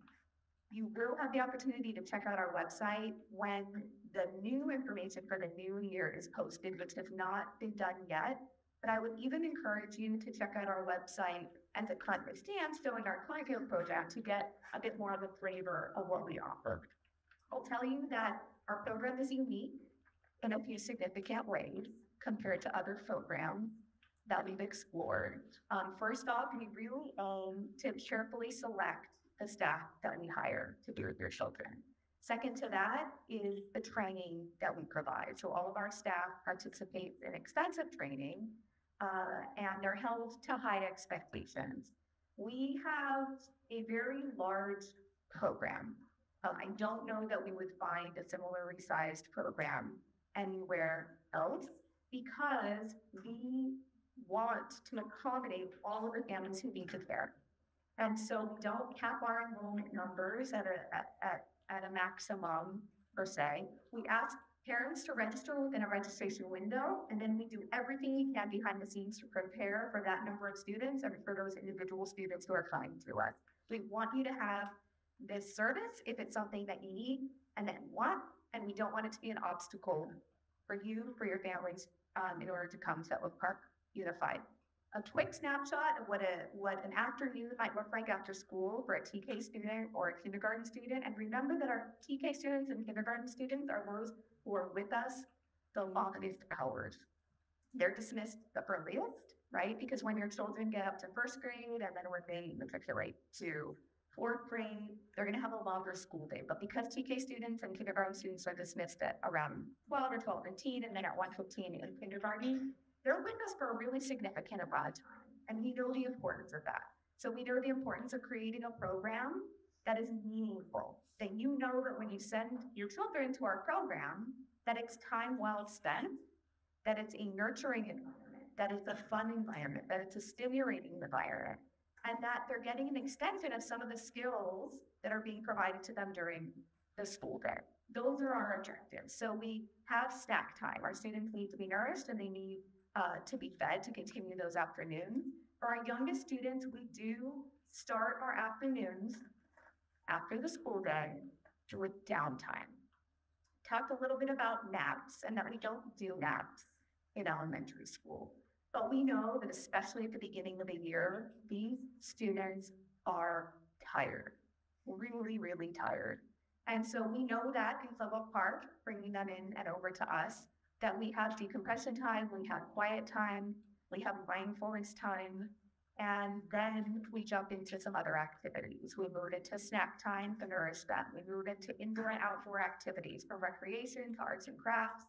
you will have the opportunity to check out our website when the new information for the new year is posted, which has not been done yet. But I would even encourage you to check out our website as it currently stands, showing our Clientele program to get a bit more of a flavor of what we offer. I'll tell you that our program is unique in a few significant ways compared to other programs that we've explored. Um, first off, we really aim to carefully select the staff that we hire to be with your children. Second to that is the training that we provide. So all of our staff participate in extensive training uh, and they're held to high expectations. We have a very large program. Um, I don't know that we would find a similarly sized program anywhere else because we want to accommodate all of the families who need the care. And so we don't cap our enrollment numbers at a, at, at, at a maximum per se. We ask parents to register within a registration window, and then we do everything we can behind the scenes to prepare for that number of students and for those individual students who are coming to us. We want you to have this service if it's something that you need and you want, and we don't want it to be an obstacle for you, for your families, um, in order to come to Oak Park Unified. A quick snapshot of what a what an afternoon might look like after school for a TK student or a kindergarten student. And remember that our TK students and kindergarten students are those who are with us the longest hours. They're dismissed the earliest, right? Because when your children get up to first grade and then when they matriculate to fourth grade, they're going to have a longer school day. But because TK students and kindergarten students are dismissed at around 12 or 12 15 and then at 115 in kindergarten, they're with us for a really significant amount of time. And we know the importance of that. So we know the importance of creating a program that is meaningful, that you know that when you send your children to our program, that it's time well spent, that it's a nurturing environment, that it's a fun environment, that it's a stimulating environment, and that they're getting an extension of some of the skills that are being provided to them during the school day. Those are our objectives. So we have snack time. Our students need to be nourished and they need uh, to be fed to continue those afternoons. For our youngest students, we do start our afternoons after the school day with downtime. Talked a little bit about naps and that we don't do naps in elementary school. But we know that especially at the beginning of the year, these students are tired, really, really tired. And so we know that in Club Park, bringing them in and over to us, that we have decompression time, we have quiet time, we have mindfulness time, and then we jump into some other activities. We move into snack time to nourish them. We move into indoor and outdoor activities from recreation to arts and crafts.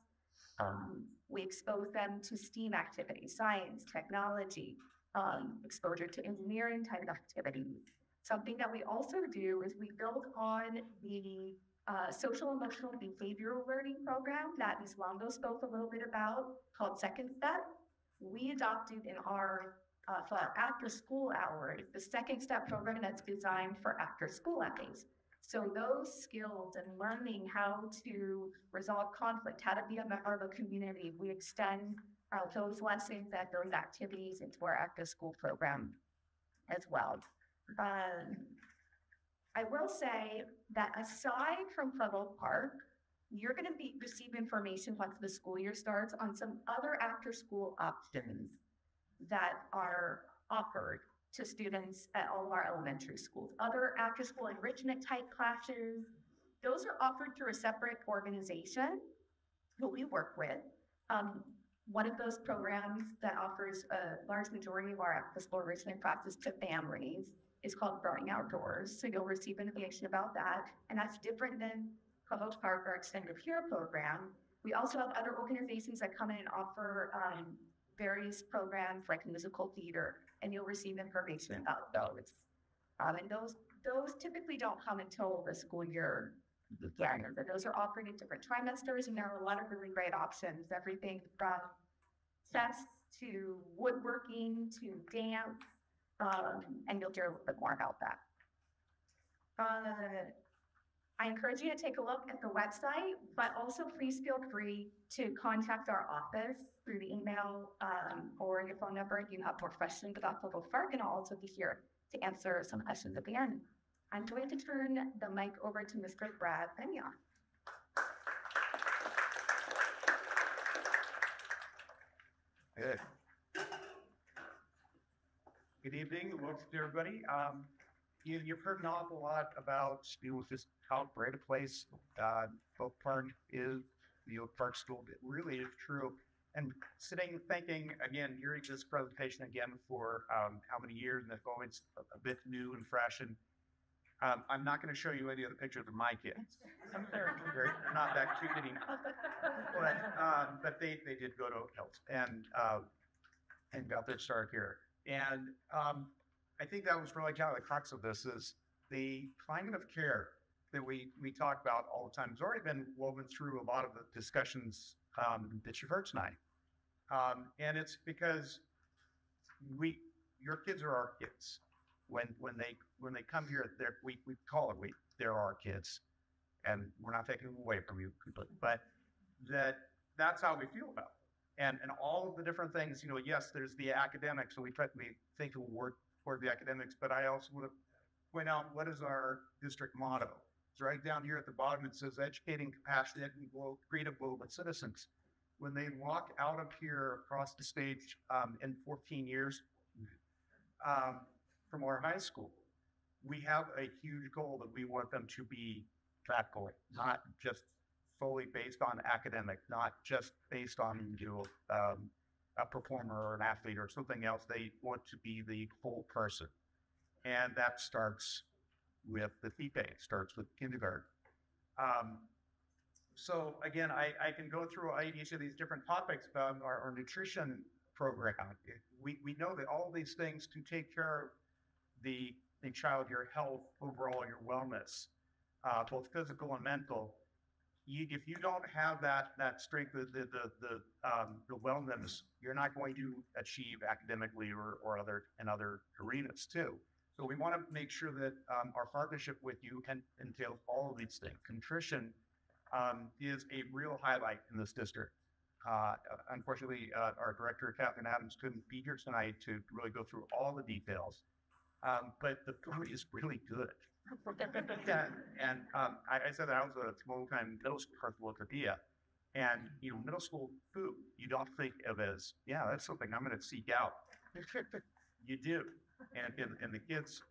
Um, we expose them to STEAM activities, science, technology, um, exposure to engineering type activities. Something that we also do is we build on the uh, social emotional behavioral learning program that Ms. Longo spoke a little bit about called Second Step. We adopted in our uh, for after school hours, the second step program that's designed for after school hours. So those skills and learning how to resolve conflict, how to be a member of a community, we extend uh, those lessons and those activities into our after school program as well. Um, I will say that aside from Club Park, you're going to be receive information once the school year starts on some other after school options that are offered to students at all of our elementary schools. Other after school enrichment type classes, those are offered through a separate organization who we work with. Um, one of those programs that offers a large majority of our after school enrichment classes to families is called Growing Outdoors. So you'll receive information about that. And that's different than Club Park, our extended peer program. We also have other organizations that come in and offer um, various programs like musical theater, and you'll receive information about those. Um, and those those typically don't come until the school year. And those are offered in different trimesters, and there are a lot of really great options. Everything from chess to woodworking to dance, um, and you'll hear a little bit more about that. Uh, I encourage you to take a look at the website, but also please feel free to contact our office through the email um, or your phone number if you have more questions about Club Park, and I'll also be here to answer some questions at the end. I'm going to turn the mic over to Mr. Brad Benioff. Good. Good evening, welcome to everybody. Um, you, you've heard an awful lot about, you know, just how great a place, uh, Oak Park is, the Oak Park School, it really is true. And sitting thinking, again, hearing this presentation again for, um, how many years, and it's always a, a bit new and fresh, and um, I'm not gonna show you any of the pictures of my kids. They're, they're not that cute anymore. But, um, but they, they did go to Oak Hills and, uh, and got their start here. And, um, I think that was really kind of the crux of this is the climate of care that we, we talk about all the time has already been woven through a lot of the discussions, um, that you've heard tonight. Um, and it's because we, your kids are our kids. When, when they, when they come here, we, we call it, we, they're our kids. And we're not taking them away from you, completely, but that that's how we feel about it. And, and all of the different things, you know, yes, there's the academics, so we try to we think a word for the academics, but I also want to point out what is our district motto. It's right down here at the bottom. It says educating compassionate and creative global citizens. When they walk out of here across the stage um, in 14 years um, from our high school, we have a huge goal that we want them to be goal, not just solely based on academic, not just based on you know um, a performer or an athlete or something else. They want to be the whole person, and that starts with the FIPE, starts with kindergarten. Um, so again, I, I can go through each of these different topics about our, our nutrition program. We, we know that all these things to take care of the, the child, your health, overall your wellness, uh, both physical and mental, you, if you don't have that that strength, the the the, the, um, the wellness, you're not going to achieve academically or, or other in other arenas too. So we want to make sure that um, our partnership with you can entails all of these things. Contrition um, is a real highlight in this district. Uh, unfortunately, uh, our director Catherine Adams couldn't be here tonight to really go through all the details, um, but the food is really good. And um, I, I said that I was a small time middle school at Padilla. And you know, middle school food, you don't think of as, yeah, that's something I'm going to seek out. you do, and, and and the kids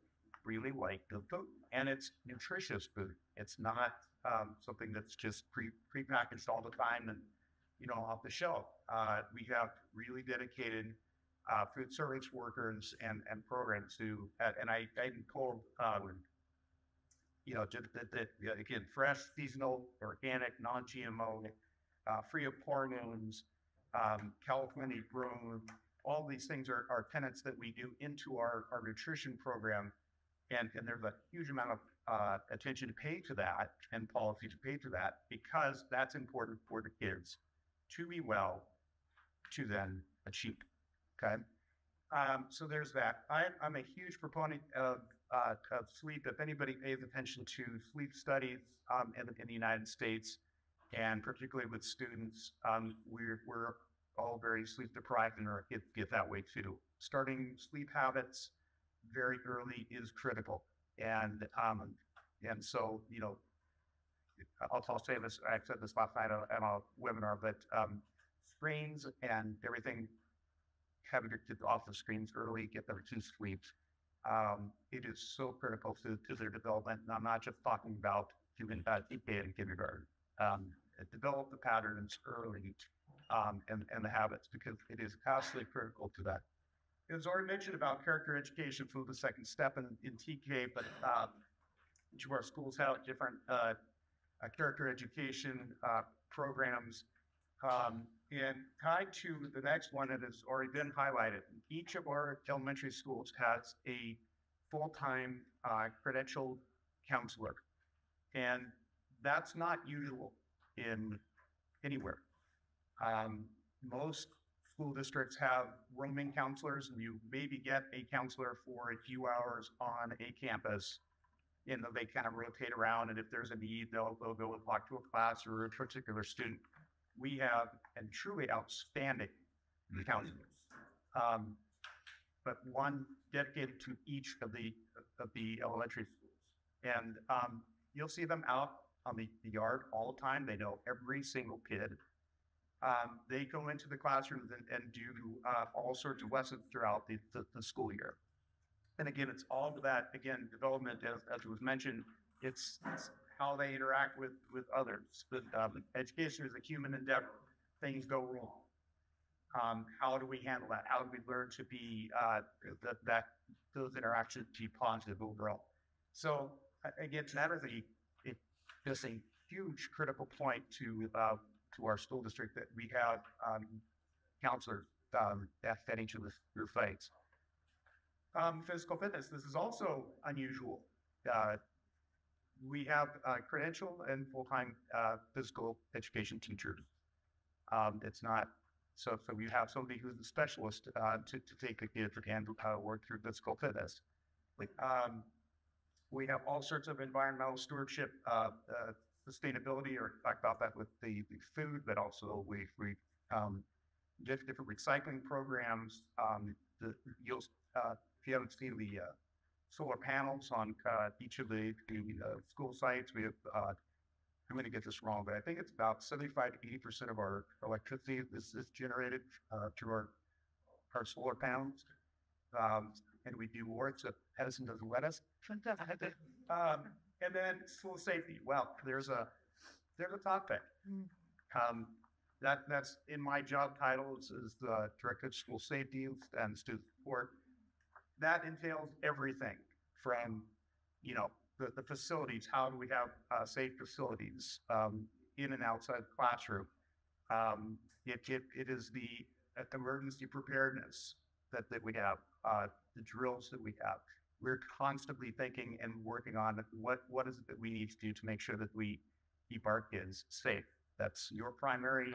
really like the food, and it's nutritious food. It's not um, something that's just pre prepackaged all the time and you know off the shelf. Uh, we have really dedicated uh, food service workers and and programs who, and I I told um, you know, just that, that yeah, again, fresh, seasonal, organic, non-GMO, uh, free of hormones, um, California grown. All these things are, are tenets that we do into our, our nutrition program. And, and there's a huge amount of uh, attention to pay to that and policy to pay to that because that's important for the kids to be well, to then achieve. Okay. Um, so there's that. I, I'm a huge proponent of, uh, of sleep. If anybody pays attention to sleep studies um, in, in the United States, and particularly with students, um, we're, we're all very sleep deprived and our kids get that way too. Starting sleep habits very early is critical. And, um, and so, you know, I'll, I'll say this, I said this last night at a webinar, but um, screens and everything having your kids off the screens early, get them to sleep. Um, it is so critical to, to their development. And I'm not just talking about doing that in kindergarten. Um, develop the patterns early um, and, and the habits because it is absolutely critical to that. Was already mentioned about character education for the second step in, in TK, but uh, each of our schools have different uh, uh, character education uh, programs. Um, and tied to the next one that has already been highlighted, each of our elementary schools has a full-time uh, credentialed counselor. And that's not usual in anywhere. Um, most school districts have roaming counselors, and you maybe get a counselor for a few hours on a campus and they kind of rotate around, and if there's a need, they'll, they'll go and talk to a class or a particular student. We have, and truly outstanding counselors. Um, but one dedicated to each of the, of the elementary schools. And, um, you'll see them out on the, the yard all the time. They know every single kid. Um, they go into the classrooms and, and do, uh, all sorts of lessons throughout the, the, the school year. And again, it's all of that, again, development, as, as was mentioned, it's, it's how they interact with, with others. But, um, education is a human endeavor. Things go wrong. Um, how do we handle that? How do we learn to be, uh, that, that, those interactions be positive overall? So, again, that is a, it, just a huge critical point to, uh, to our school district that we have, um, counselors, um, at, at each of the. Um, physical fitness, this is also unusual. Uh, we have uh, credential and full-time uh, physical education teachers. Um, it's not so. So we have somebody who's a specialist uh, to to take the kids and uh, work through physical fitness. Like um, we have all sorts of environmental stewardship, uh, uh, sustainability, or talk about that with the, the food, but also we we um, different recycling programs. Um, the you'll uh, if you haven't seen the solar panels on uh, each of the, the uh, school sites, we have, uh, I'm going to get this wrong, but I think it's about 75 to 80% of our electricity is, is generated uh, through our, our solar panels. Um, and we do work, so Edison doesn't let us. um, and then school safety. Well, there's a, there's a topic. Um, that, that's in my job titles is the director of school safety and student support that entails everything from, you know, the, the facilities. How do we have uh, safe facilities um, in and outside the classroom? Um, it, it, it is the uh, emergency preparedness that, that we have, uh, the drills that we have. We're constantly thinking and working on what, what is it that we need to do to make sure that we keep our kids safe. That's your primary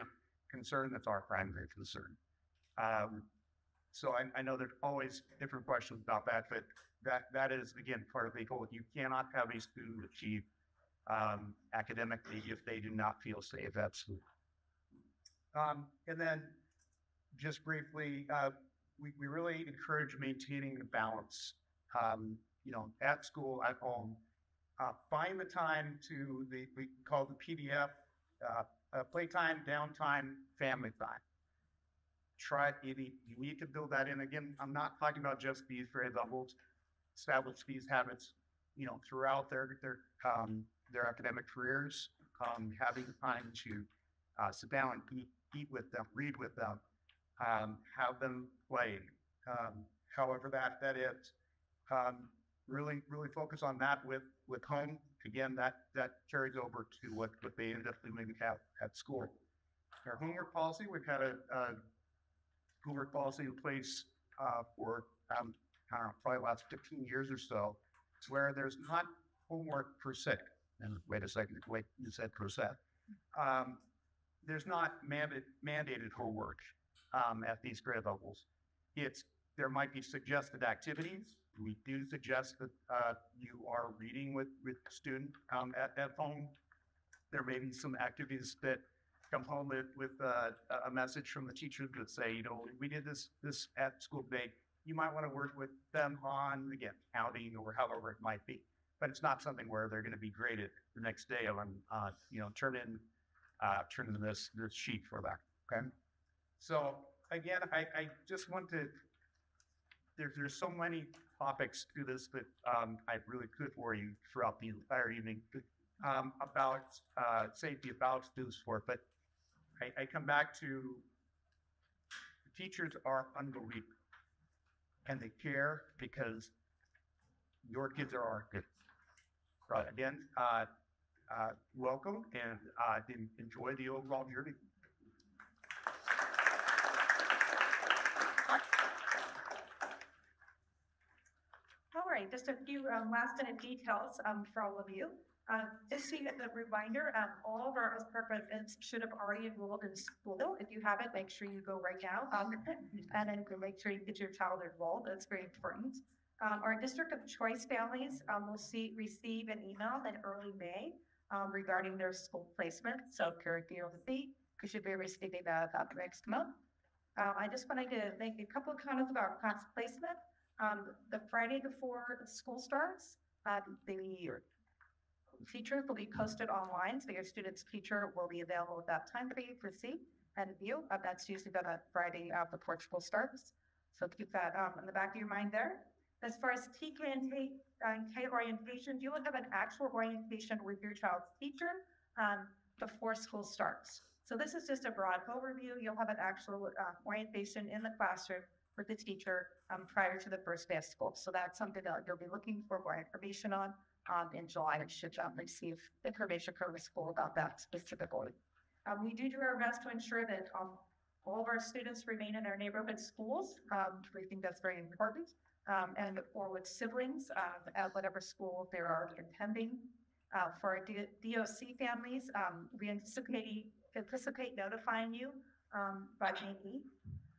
concern. That's our primary concern. Um, so I, I know there's always different questions about that, but that, that is, again, part of the goal. You cannot have a student achieve um, academically if they do not feel safe. Absolutely. Um, and then just briefly, uh, we, we really encourage maintaining the balance, um, you know, at school, at home. Uh, find the time to the, we call the PDF, uh, uh, playtime, downtime, family time try any, you need to build that in. Again i'm not talking about just these grade levels establish these habits you know throughout their their um, their academic careers um, having time to uh, sit down and eat, eat with them read with them um, have them play um, however that that is. Um, really really focus on that with with home. Again that that carries over to what what they end up doing at, at school. Our homework policy we've had a, a homework policy in place uh, for, um, I probably last 15 years or so, where there's not homework per se. And wait a second, wait, you said per se. Um, there's not mandate, mandated homework um, at these grade levels. It's there might be suggested activities. We do suggest that uh, you are reading with with student um, at, at home. There may be some activities that come home with, with uh, a message from the teacher that say, you know, we did this this at school today. You might want to work with them on again counting or however it might be. But it's not something where they're going to be graded the next day on, uh, you know, turn in uh, turn in this this sheet for that. Okay. So again, I, I just want to. There's there's so many topics to this that um, I really could for you throughout the entire evening um, about uh, safety, about student support, but I, I come back to the teachers are unbelievable and they care because your kids are our kids. Right. Again, uh, uh, welcome and uh, en- enjoy the overall journey. All right, just a few um, last minute details um, for all of you. Uh, just so you get the reminder, um, all of our participants should have already enrolled in school. If you haven't, make sure you go right now. Um, and then make sure you get your child enrolled. That's very important. Um, our district of choice families, um, will see, receive an email in early May, um, regarding their school placement. So curriculum you are the OC you should be receiving that up next month. Uh, I just wanted to make a couple of comments about class placement. Um, the Friday before school starts, um, the teachers will be posted online, so your student's teacher will be available at that time for you to see and view. Uh, that's usually done on Friday after school starts. So keep that um, in the back of your mind there. As far as TK and K, uh, K orientation, you will have an actual orientation with your child's teacher um, before school starts. So this is just a broad overview. You'll have an actual uh, orientation in the classroom with the teacher um, prior to the first day of school. So that's something that you'll be looking for more information on um, in July. And should um, receive information from the school about that specifically. Um, we do do our best to ensure that um, all of our students remain in their neighborhood schools. Um, we think that's very important. Um, and or with siblings um, at whatever school they are attending. Uh, for DOC families, um, we anticipate anticipate notifying you um, by May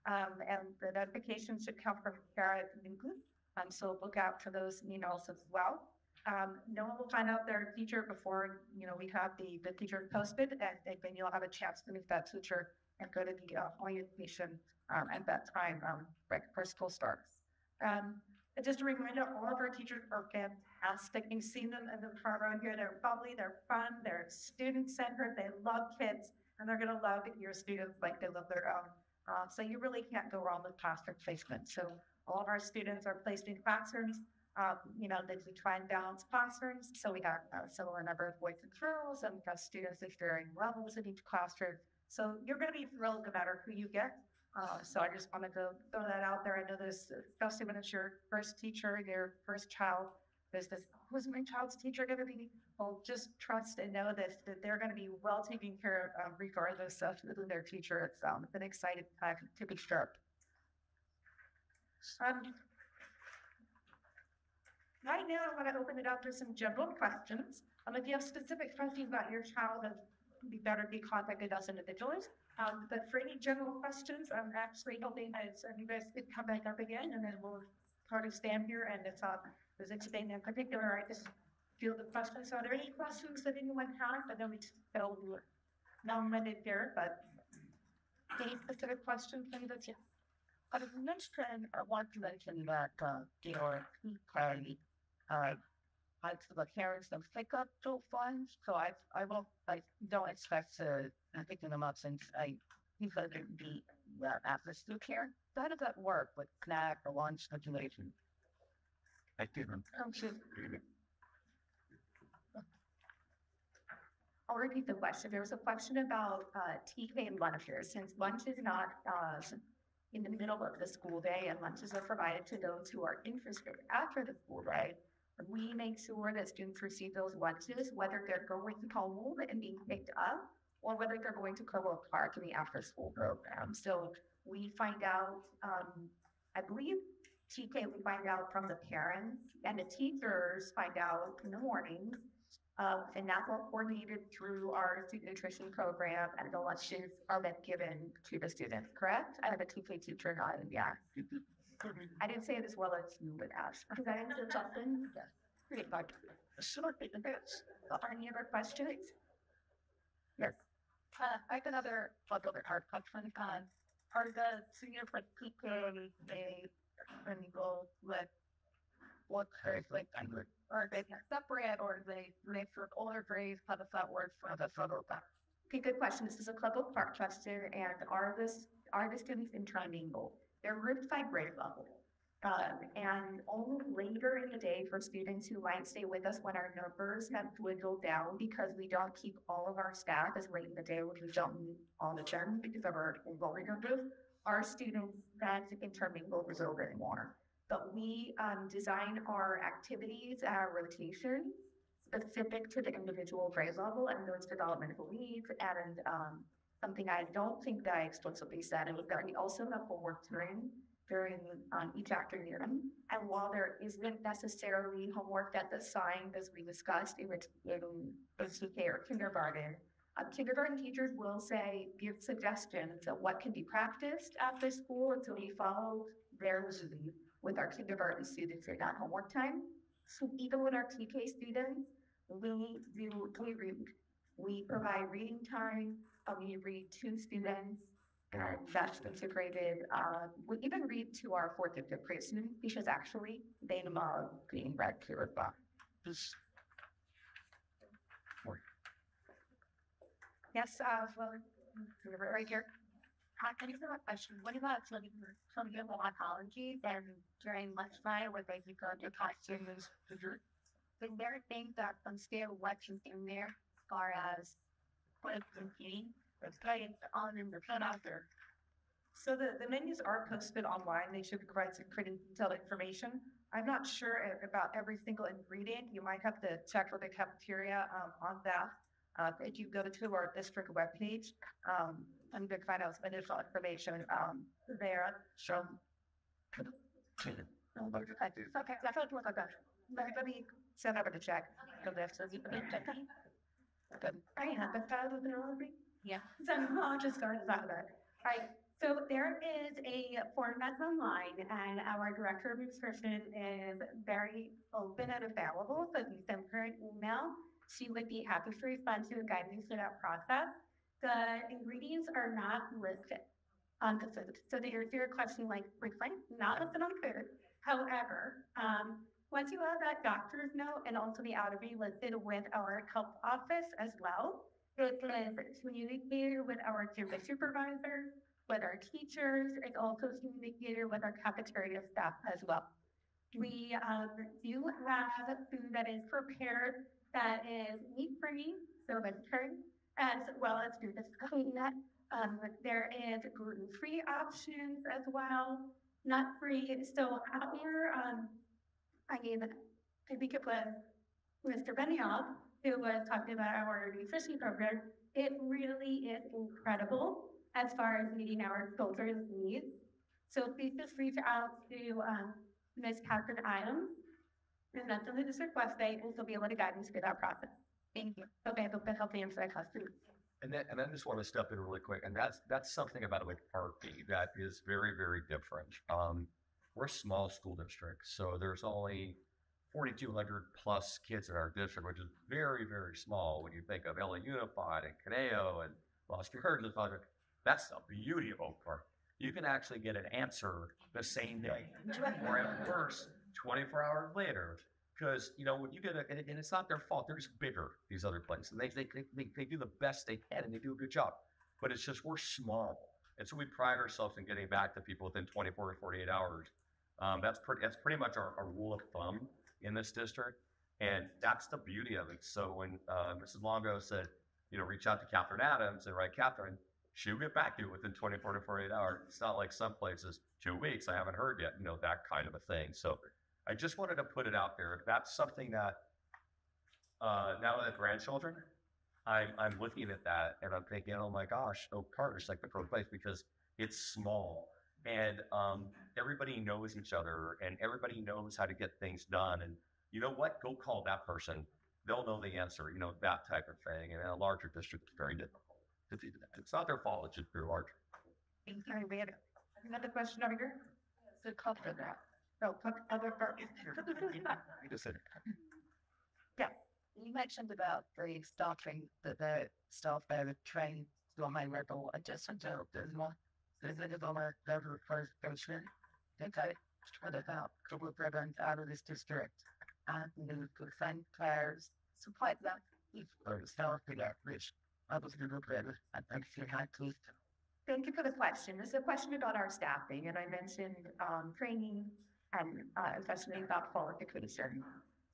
um, and the notification should come from Kara Newton. Um, so look out for those emails as well. Um, no one will find out their teacher before, you know, we have the, the teacher posted and then you'll have a chance to meet that teacher and go to the uh, orientation um, at that time, um, right before school starts. Um, and just a reminder, all of our teachers are fantastic. You've seen them in the front row here. They're bubbly, they're fun, they're student centered, they love kids, and they're going to love your students like they love their own. Uh, so you really can't go wrong with classroom placement. So all of our students are placed in classrooms um, you know, that we try and balance classrooms. So we have a similar number of boys and girls, and we have students at varying levels in each classroom. So you're going to be thrilled no matter who you get. Uh, so I just wanted to throw that out there. I know this, especially when it's your first teacher, your first child, there's this, who's my child's teacher going to be? Well, just trust and know that, that they're going to be well taken care of, um, regardless of who their teacher is. Um, it's an exciting time to be sharp. Um, Right now, I want to open it up for some general questions. Um, if you have specific questions about your child, it'd be better be contacted us individually. Um, but for any general questions, I'm actually hoping that uh, you guys could come back up again and then we'll try to stand here and it's, uh, there's anything in particular, I just feel the questions. So are there any questions that anyone has? I know we filled non-limited here, but any specific questions, anybody? I was mentioned, I want to mention that, uh, your clarity uh, I to the parents them pick up those funds. So I I won't I don't expect to uh, pick them up since I think that it'd be uh, after school care. So how does that work with snack or lunch situation? I didn't. Um, so- I'll repeat the question. There was a question about uh, TK and lunches. Since lunch is not uh, in the middle of the school day and lunches are provided to those who are interested after the school day, we make sure that students receive those lunches, whether they're going home and being picked up or whether they're going to Club Oak Park in the after school program. So we find out, um, I believe TK, we find out from the parents and the teachers find out in the mornings. Uh, and that's all coordinated through our student nutrition program and the lunches are then given to the students, correct? I have a TK teacher nodding, yeah. I didn't say it as well as you would ask. Does that answer something? Yes. Great, but absolutely the. Are any other questions? Yes. Uh, I have another other hard question. Uh, are the senior for people they when go with what grades like are they separate or they mix with older grades? How does that work for the federal back? Okay, good question. This is a Club Oak Park question and are this, are the students in trilingual? They're grouped by grade level. Um, and only later in the day for students who might stay with us when our numbers have dwindled down because we don't keep all of our staff as late in the day when we don't meet all the time because of our enrollment numbers. Our students that intermingle with over more. But we um, design our activities, our rotation specific to the individual grade level and those developmental needs and um, something I don't think that I explicitly said, and that we also have homework during during um, each afternoon. And while there isn't necessarily homework that's assigned, as we discussed, in in TK or kindergarten, uh, kindergarten teachers will say, give suggestions of what can be practiced at the school, and so we follow their lead with our kindergarten students during that homework time. So even with our TK students, we do, we read, we provide reading time, uh, we read to students. And that's integrated, uh, we even read to our fourth and fifth grade students because actually they love being read to as well. Yes, uh, well, right here. I can answer that question. What about some, some people oncology and during lunchtime where they go to costumes? Is there things that unstable what's in there as far as what it's competing? It's kind of on in the put out. So the, the menus are posted online. They should provide some pretty detailed information. I'm not sure about every single ingredient. You might have to check with the cafeteria um, on that. Uh, if you go to our district webpage, um, and to find out some additional information um, there. So. Okay, I feel like that. Let let me send over to check the list. so you can check it. Good. I have a child with neurology. Yeah. So I'll just start that there. Right, so there is a form that's online and our director of nutrition is very open and available. So if you send her an email, she would be happy to respond to and guide you through that process. The ingredients are not listed on the food. So to answer your question like briefly, not listed on food. However, um, once you have that doctor's note and also the to be listed with our health office as well, it is communicated with our service supervisor, with our teachers, and also communicated with our cafeteria staff as well. We um, do have food that is prepared that is meat-free, so vegetarian, as well as food that's clean. Um, there is gluten-free options as well, not free. So our, um, I mean, I think it was Mr. Benioff who was talking about our nutrition program. It really is incredible as far as meeting our children's needs. So please just reach out to um, Ms. Catherine Adams, and that's on the district website, and she'll be able to guide us through that process. Thank you. Okay, I hope that helped answer that question. And then, and I just want to step in really quick, and that's, that's something about like Parkview that is very, very different. Um, we're a small school district, so there's only forty-two hundred plus kids in our district, which is very, very small when you think of LA Unified and Conejo and Los Angeles. That's the beauty of Oak Park. You can actually get an answer the same day, or at worst, twenty-four hours later. Because, you know, when you get a, and, and it's not their fault, they're just bigger, these other places. And they, they, they, they, they do the best they can and they do a good job. But it's just, we're small. And so we pride ourselves in getting back to people within 24 to 48 hours. Um, that's pretty, that's pretty much our, our rule of thumb in this district. And that's the beauty of it. So when uh, Mrs. Longo said, you know, reach out to Catherine Adams and write Catherine, she'll get back to you within 24 to 48 hours. It's not like some places, two weeks, I haven't heard yet, you know, that kind of a thing. So I just wanted to put it out there. That's something that, uh, now that grandchildren, I'm, I'm looking at that and I'm thinking, oh my gosh, Oak Park like the perfect place because it's small and um, everybody knows each other and everybody knows how to get things done. And you know what? Go call that person. They'll know the answer, you know, that type of thing. And in a larger district, it's very difficult to do that. It's not their fault, it's just they're large. Thank you. We had another question over here. So cover that. No, other, You just said, You mentioned about the staffing, the, the staff that are trained to my level adjustment to this one. This is on our level first person. Think I tried about couple of programs out of this district. And the good friend players supply that. If or staff to that rich. I was gonna look at. I you had to. Thank you for the question. This is a question about our staffing, and I mentioned um, training and uh, especially about qualification.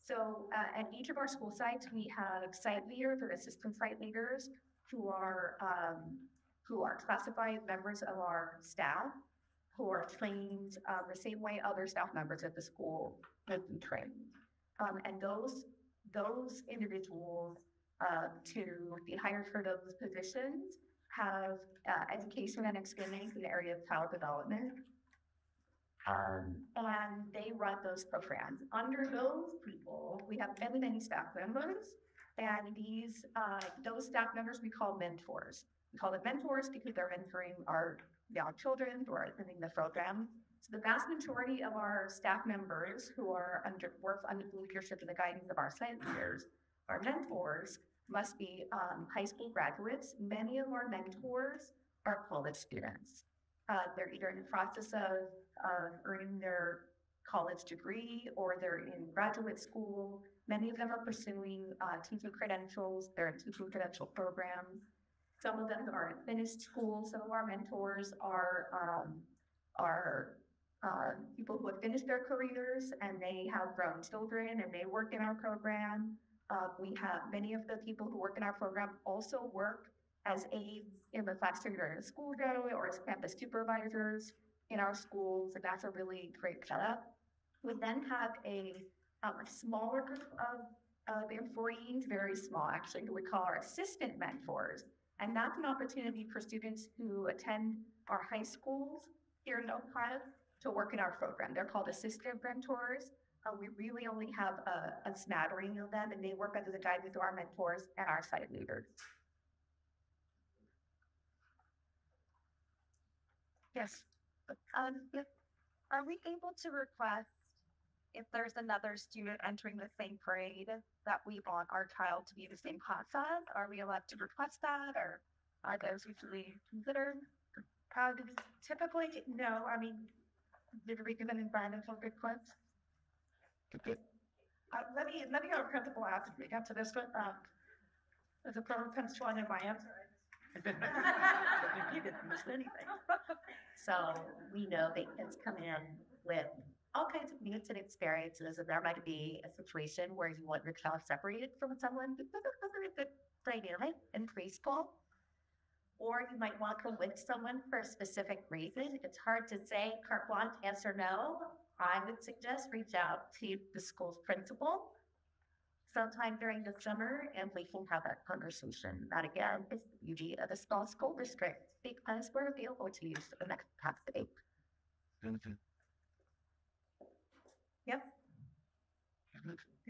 So uh, at each of our school sites, we have site leaders or assistant site leaders who are um, who are classified members of our staff, who are trained uh, the same way other staff members at the school have been trained. Um, and those those individuals uh, to be hired for those positions have uh, education and experience in the area of child development. Um, and they run those programs. Under those people, we have many, many staff members. And these, uh, those staff members we call mentors. We call them mentors because they're mentoring our young children who are attending the program. So the vast majority of our staff members who are under, work under the leadership and the guidance of our site leaders, our mentors, must be um, high school graduates. Many of our mentors are college students. Uh, they're either in the process of uh, earning their college degree or they're in graduate school. Many of them are pursuing uh, teaching credentials. They're in teaching credential programs. Some of them are in finished school. Some of our mentors are um, are uh, people who have finished their careers and they have grown children and they work in our program. Uh, we have many of the people who work in our program also work as aides in the classroom during the school day or as campus supervisors in our schools, and that's a really great setup. We then have a, um, a smaller group of, of employees, very small actually, who we call our assistant mentors. And that's an opportunity for students who attend our high schools here in Cliff to work in our program. They're called assistant mentors. Uh, we really only have a, a smattering of them, and they work under the guidance of our mentors and our site leaders. Yes. Um, are we able to request if there's another student entering the same grade that we want our child to be the same class as? Are we allowed to request that or are those usually considered? Uh, typically, no, I mean, did we give an environmental request? Uh, let me, let me go to principal after we get to this one, um, there's a program comes to in my answer. You didn't miss anything. So we know that kids come in with all kinds of needs and experiences, and there might be a situation where you want your child separated from someone because of the dynamic in preschool. Or you might want to with someone for a specific reason. It's hard to say carte blanche, yes or no. I would suggest reach out to the school's principal sometime during the summer and we can have that conversation. That again is the beauty of the small school district because we're available to use the next capacity.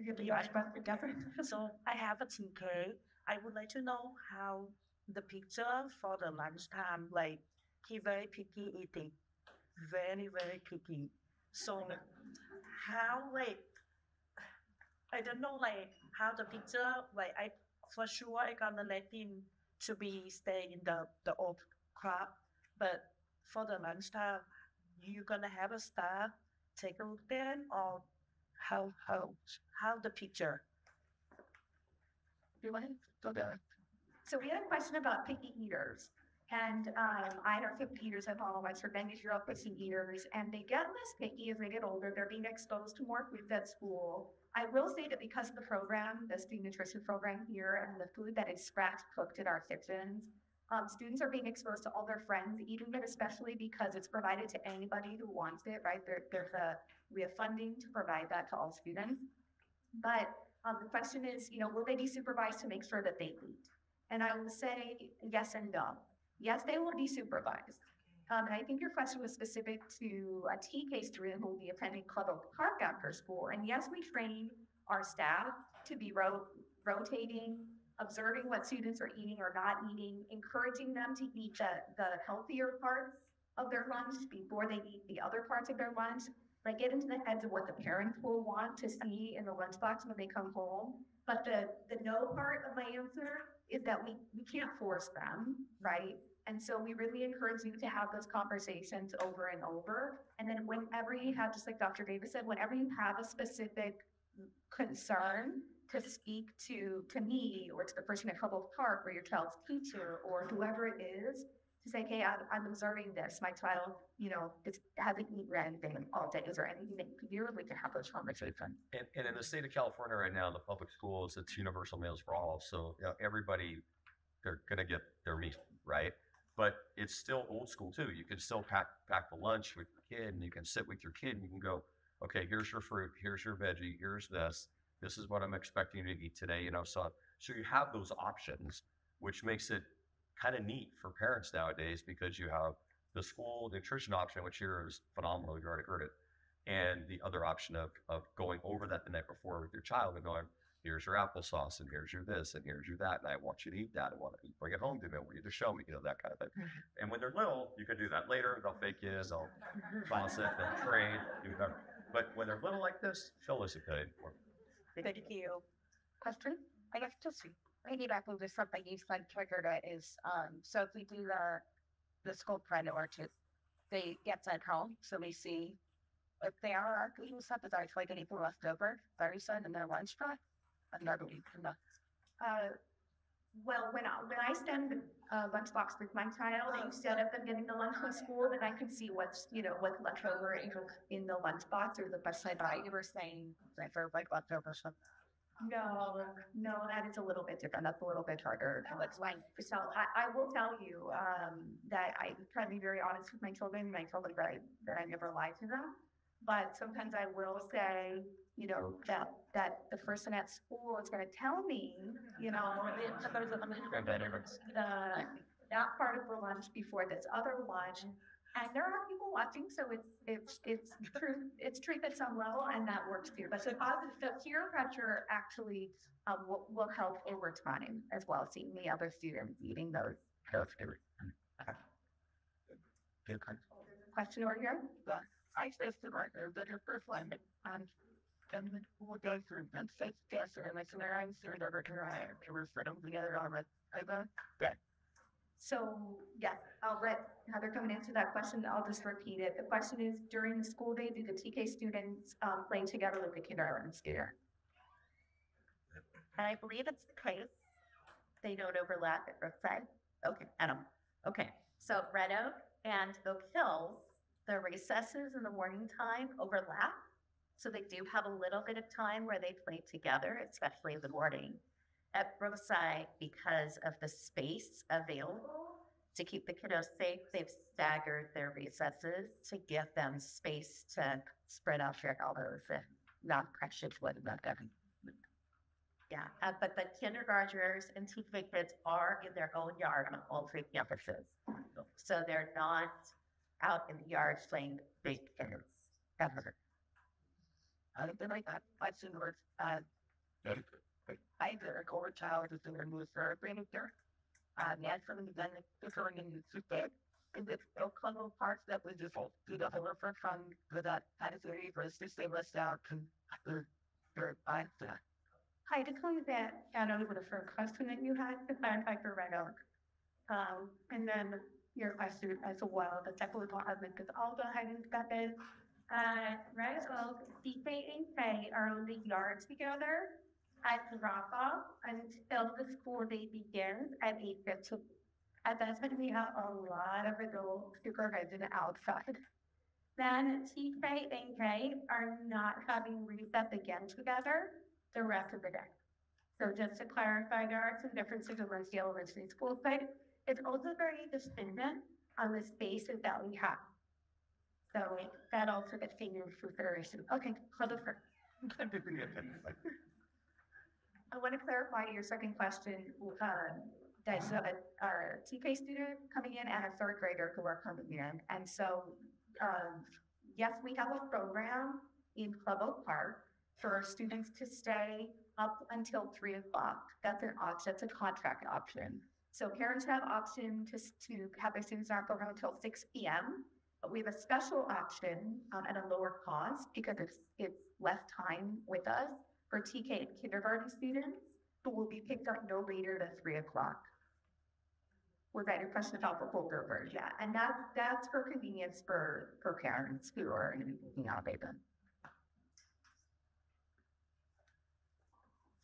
So I have a tinker. I would like to know how the picture for the lunchtime, like he very picky eating, very very picky. So how like I don't know like how the picture like I for sure I gonna let him to be stay in the the old club, but for the lunchtime you gonna have a staff take a look then or how how how the picture Do you want to go there? So we had a question about picky eaters. And um, I had our 50 eaters at home. I serve 90 year old picky eaters, and they get less picky as they get older. They're being exposed to more foods at school. I will say that because of the program, the student nutrition program here, and the food that is scratch cooked in our kitchens, um, students are being exposed to all their friends eating it, especially because it's provided to anybody who wants it, right? There, there's a, we have funding to provide that to all students. But um, the question is, you know, will they be supervised to make sure that they eat? And I will say yes and no. Yes, they will be supervised. Um, and I think your question was specific to a TK student who will be attending Club Oak Park after school. And yes, we train our staff to be ro- rotating, observing what students are eating or not eating, encouraging them to eat the, the healthier parts of their lunch before they eat the other parts of their lunch. Like get into the heads of what the parents will want to see in the lunchbox when they come home. But the, the no part of my answer is that we, we can't force them, right? And so we really encourage you to have those conversations over and over. And then whenever you have, just like Dr. Davis said, whenever you have a specific concern to speak to, to me or to the person at Hubble Park or your child's teacher or whoever it is, to say, hey, I'm, I'm observing this. My child, you know, is, hasn't eaten anything all day. Is there anything that you can do? Can have those conversations. And, and in the state of California right now, the public schools, it's universal meals for all. So you know, everybody, they're gonna get their meat, right? But it's still old school too. You can still pack pack the lunch with your kid, and you can sit with your kid, and you can go, okay, here's your fruit, here's your veggie, here's this. This is what I'm expecting you to eat today. You know, so so you have those options, which makes it kind of neat for parents nowadays because you have the school nutrition option, which here is phenomenal. You already heard it and the other option of, of going over that the night before with your child and going, here's your applesauce, and here's your this, and here's your that, and I want you to eat that. I want to bring it home to me. I want you to show me, you know, that kind of thing. Mm-hmm. And when they're little, you can do that later. They'll fake you, they'll toss it, they'll trade, do whatever. But when they're little like this, show us a good. Thank you. question? I guess just piggybacking to something you said triggered it is, um, so if we do the, the school credit or to, they get sent home, so we see if they are stuff, is there like anything left over, very soon in their lunch pack? Another week from the, Uh, well, when I, when I send a lunchbox with my child, instead of them getting the lunch from school, then I can see what's, you know, what's left over in, in the lunchbox or the bus I buy. you were saying, like for like leftover stuff. No, no, that is a little bit different. That's a little bit harder to explain. So I, I will tell you, um, that I try to be very honest with my children. My children, very, that I never lie to them. But sometimes I will say, you know, that, that the person at school is gonna tell me, you know, the, the, that part of the lunch before this other lunch. And there are people watching, so it's, it's, it's truth, it's truth at some level and that works too. But the positive, the peer pressure actually, um, will, will help over time as well, seeing the other students eating those. those foods. Question over here? I said to my, that her first line, and then we'll go through and say, yes, and I said, I'm sure they're going to, we're them together on. I go, So, yeah, I'll let Heather come and answer that question, I'll just repeat it. The question is, during the school day, do the TK students, um, play together with the kindergarten student? And I believe it's the case. They don't overlap at Brookside. Okay, Adam. Okay, so Red Oak and Oak Hills, the recesses in the morning time overlap. So they do have a little bit of time where they play together, especially in the morning. At Brookside, because of the space available to keep the kiddos safe, they've staggered their recesses to give them space to spread out their elbows and not crash into one another. Yeah, uh, but the kindergartners and TK kids are in their own yard on all three campuses. So they're not out in the yard playing big kids ever. Like that, I words, uh, is for a brand there. Uh, naturally, then going in the super. And it's still couple parts that we just do the that kind of theory us to stay less out and they're, they're, Hi, to come back and over the first question that you had to clarify for Red Oak. Um, and then your question as well, the second one, I think, is also having step in. Uh, Red Oak, TK and K are in the yard together at off until the school day begins at eight fifteen. At that time, we have a lot of adult supervision outside. Then TK and K are not having recess again together the rest of the day. So just to clarify, there are some differences amongst the elementary school site. It's also very dependent on the spaces that we have. So that also gets taken into consideration. Okay, hold for. I want to clarify your second question, um, that's a, our TK student coming in and a third grader who are coming in. And so, um, yes, we have a program in Club Oak Park for students to stay up until three o'clock. That's an option, that's a contract option. So parents have option to, to have their students not go program until six P M. But we have a special option, um, at a lower cost because it's, it's less time with us for TK and kindergarten students who will be picked up no later than three o'clock. Was that your question about the grouper? Yeah, and that's, that's for convenience for, for parents who are in, you a they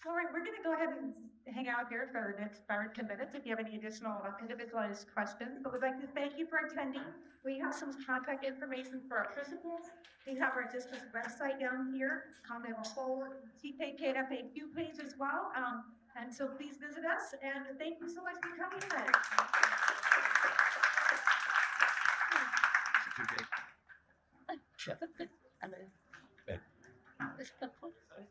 All right, we're gonna go ahead and hang out here for the next five or ten minutes if you have any additional individualized questions, but we'd like to thank you for attending. We have some contact information for our principals. We have our district website down here, comment full TK FAQ page as well. Um, and so please visit us and thank you so much for coming in. I mean.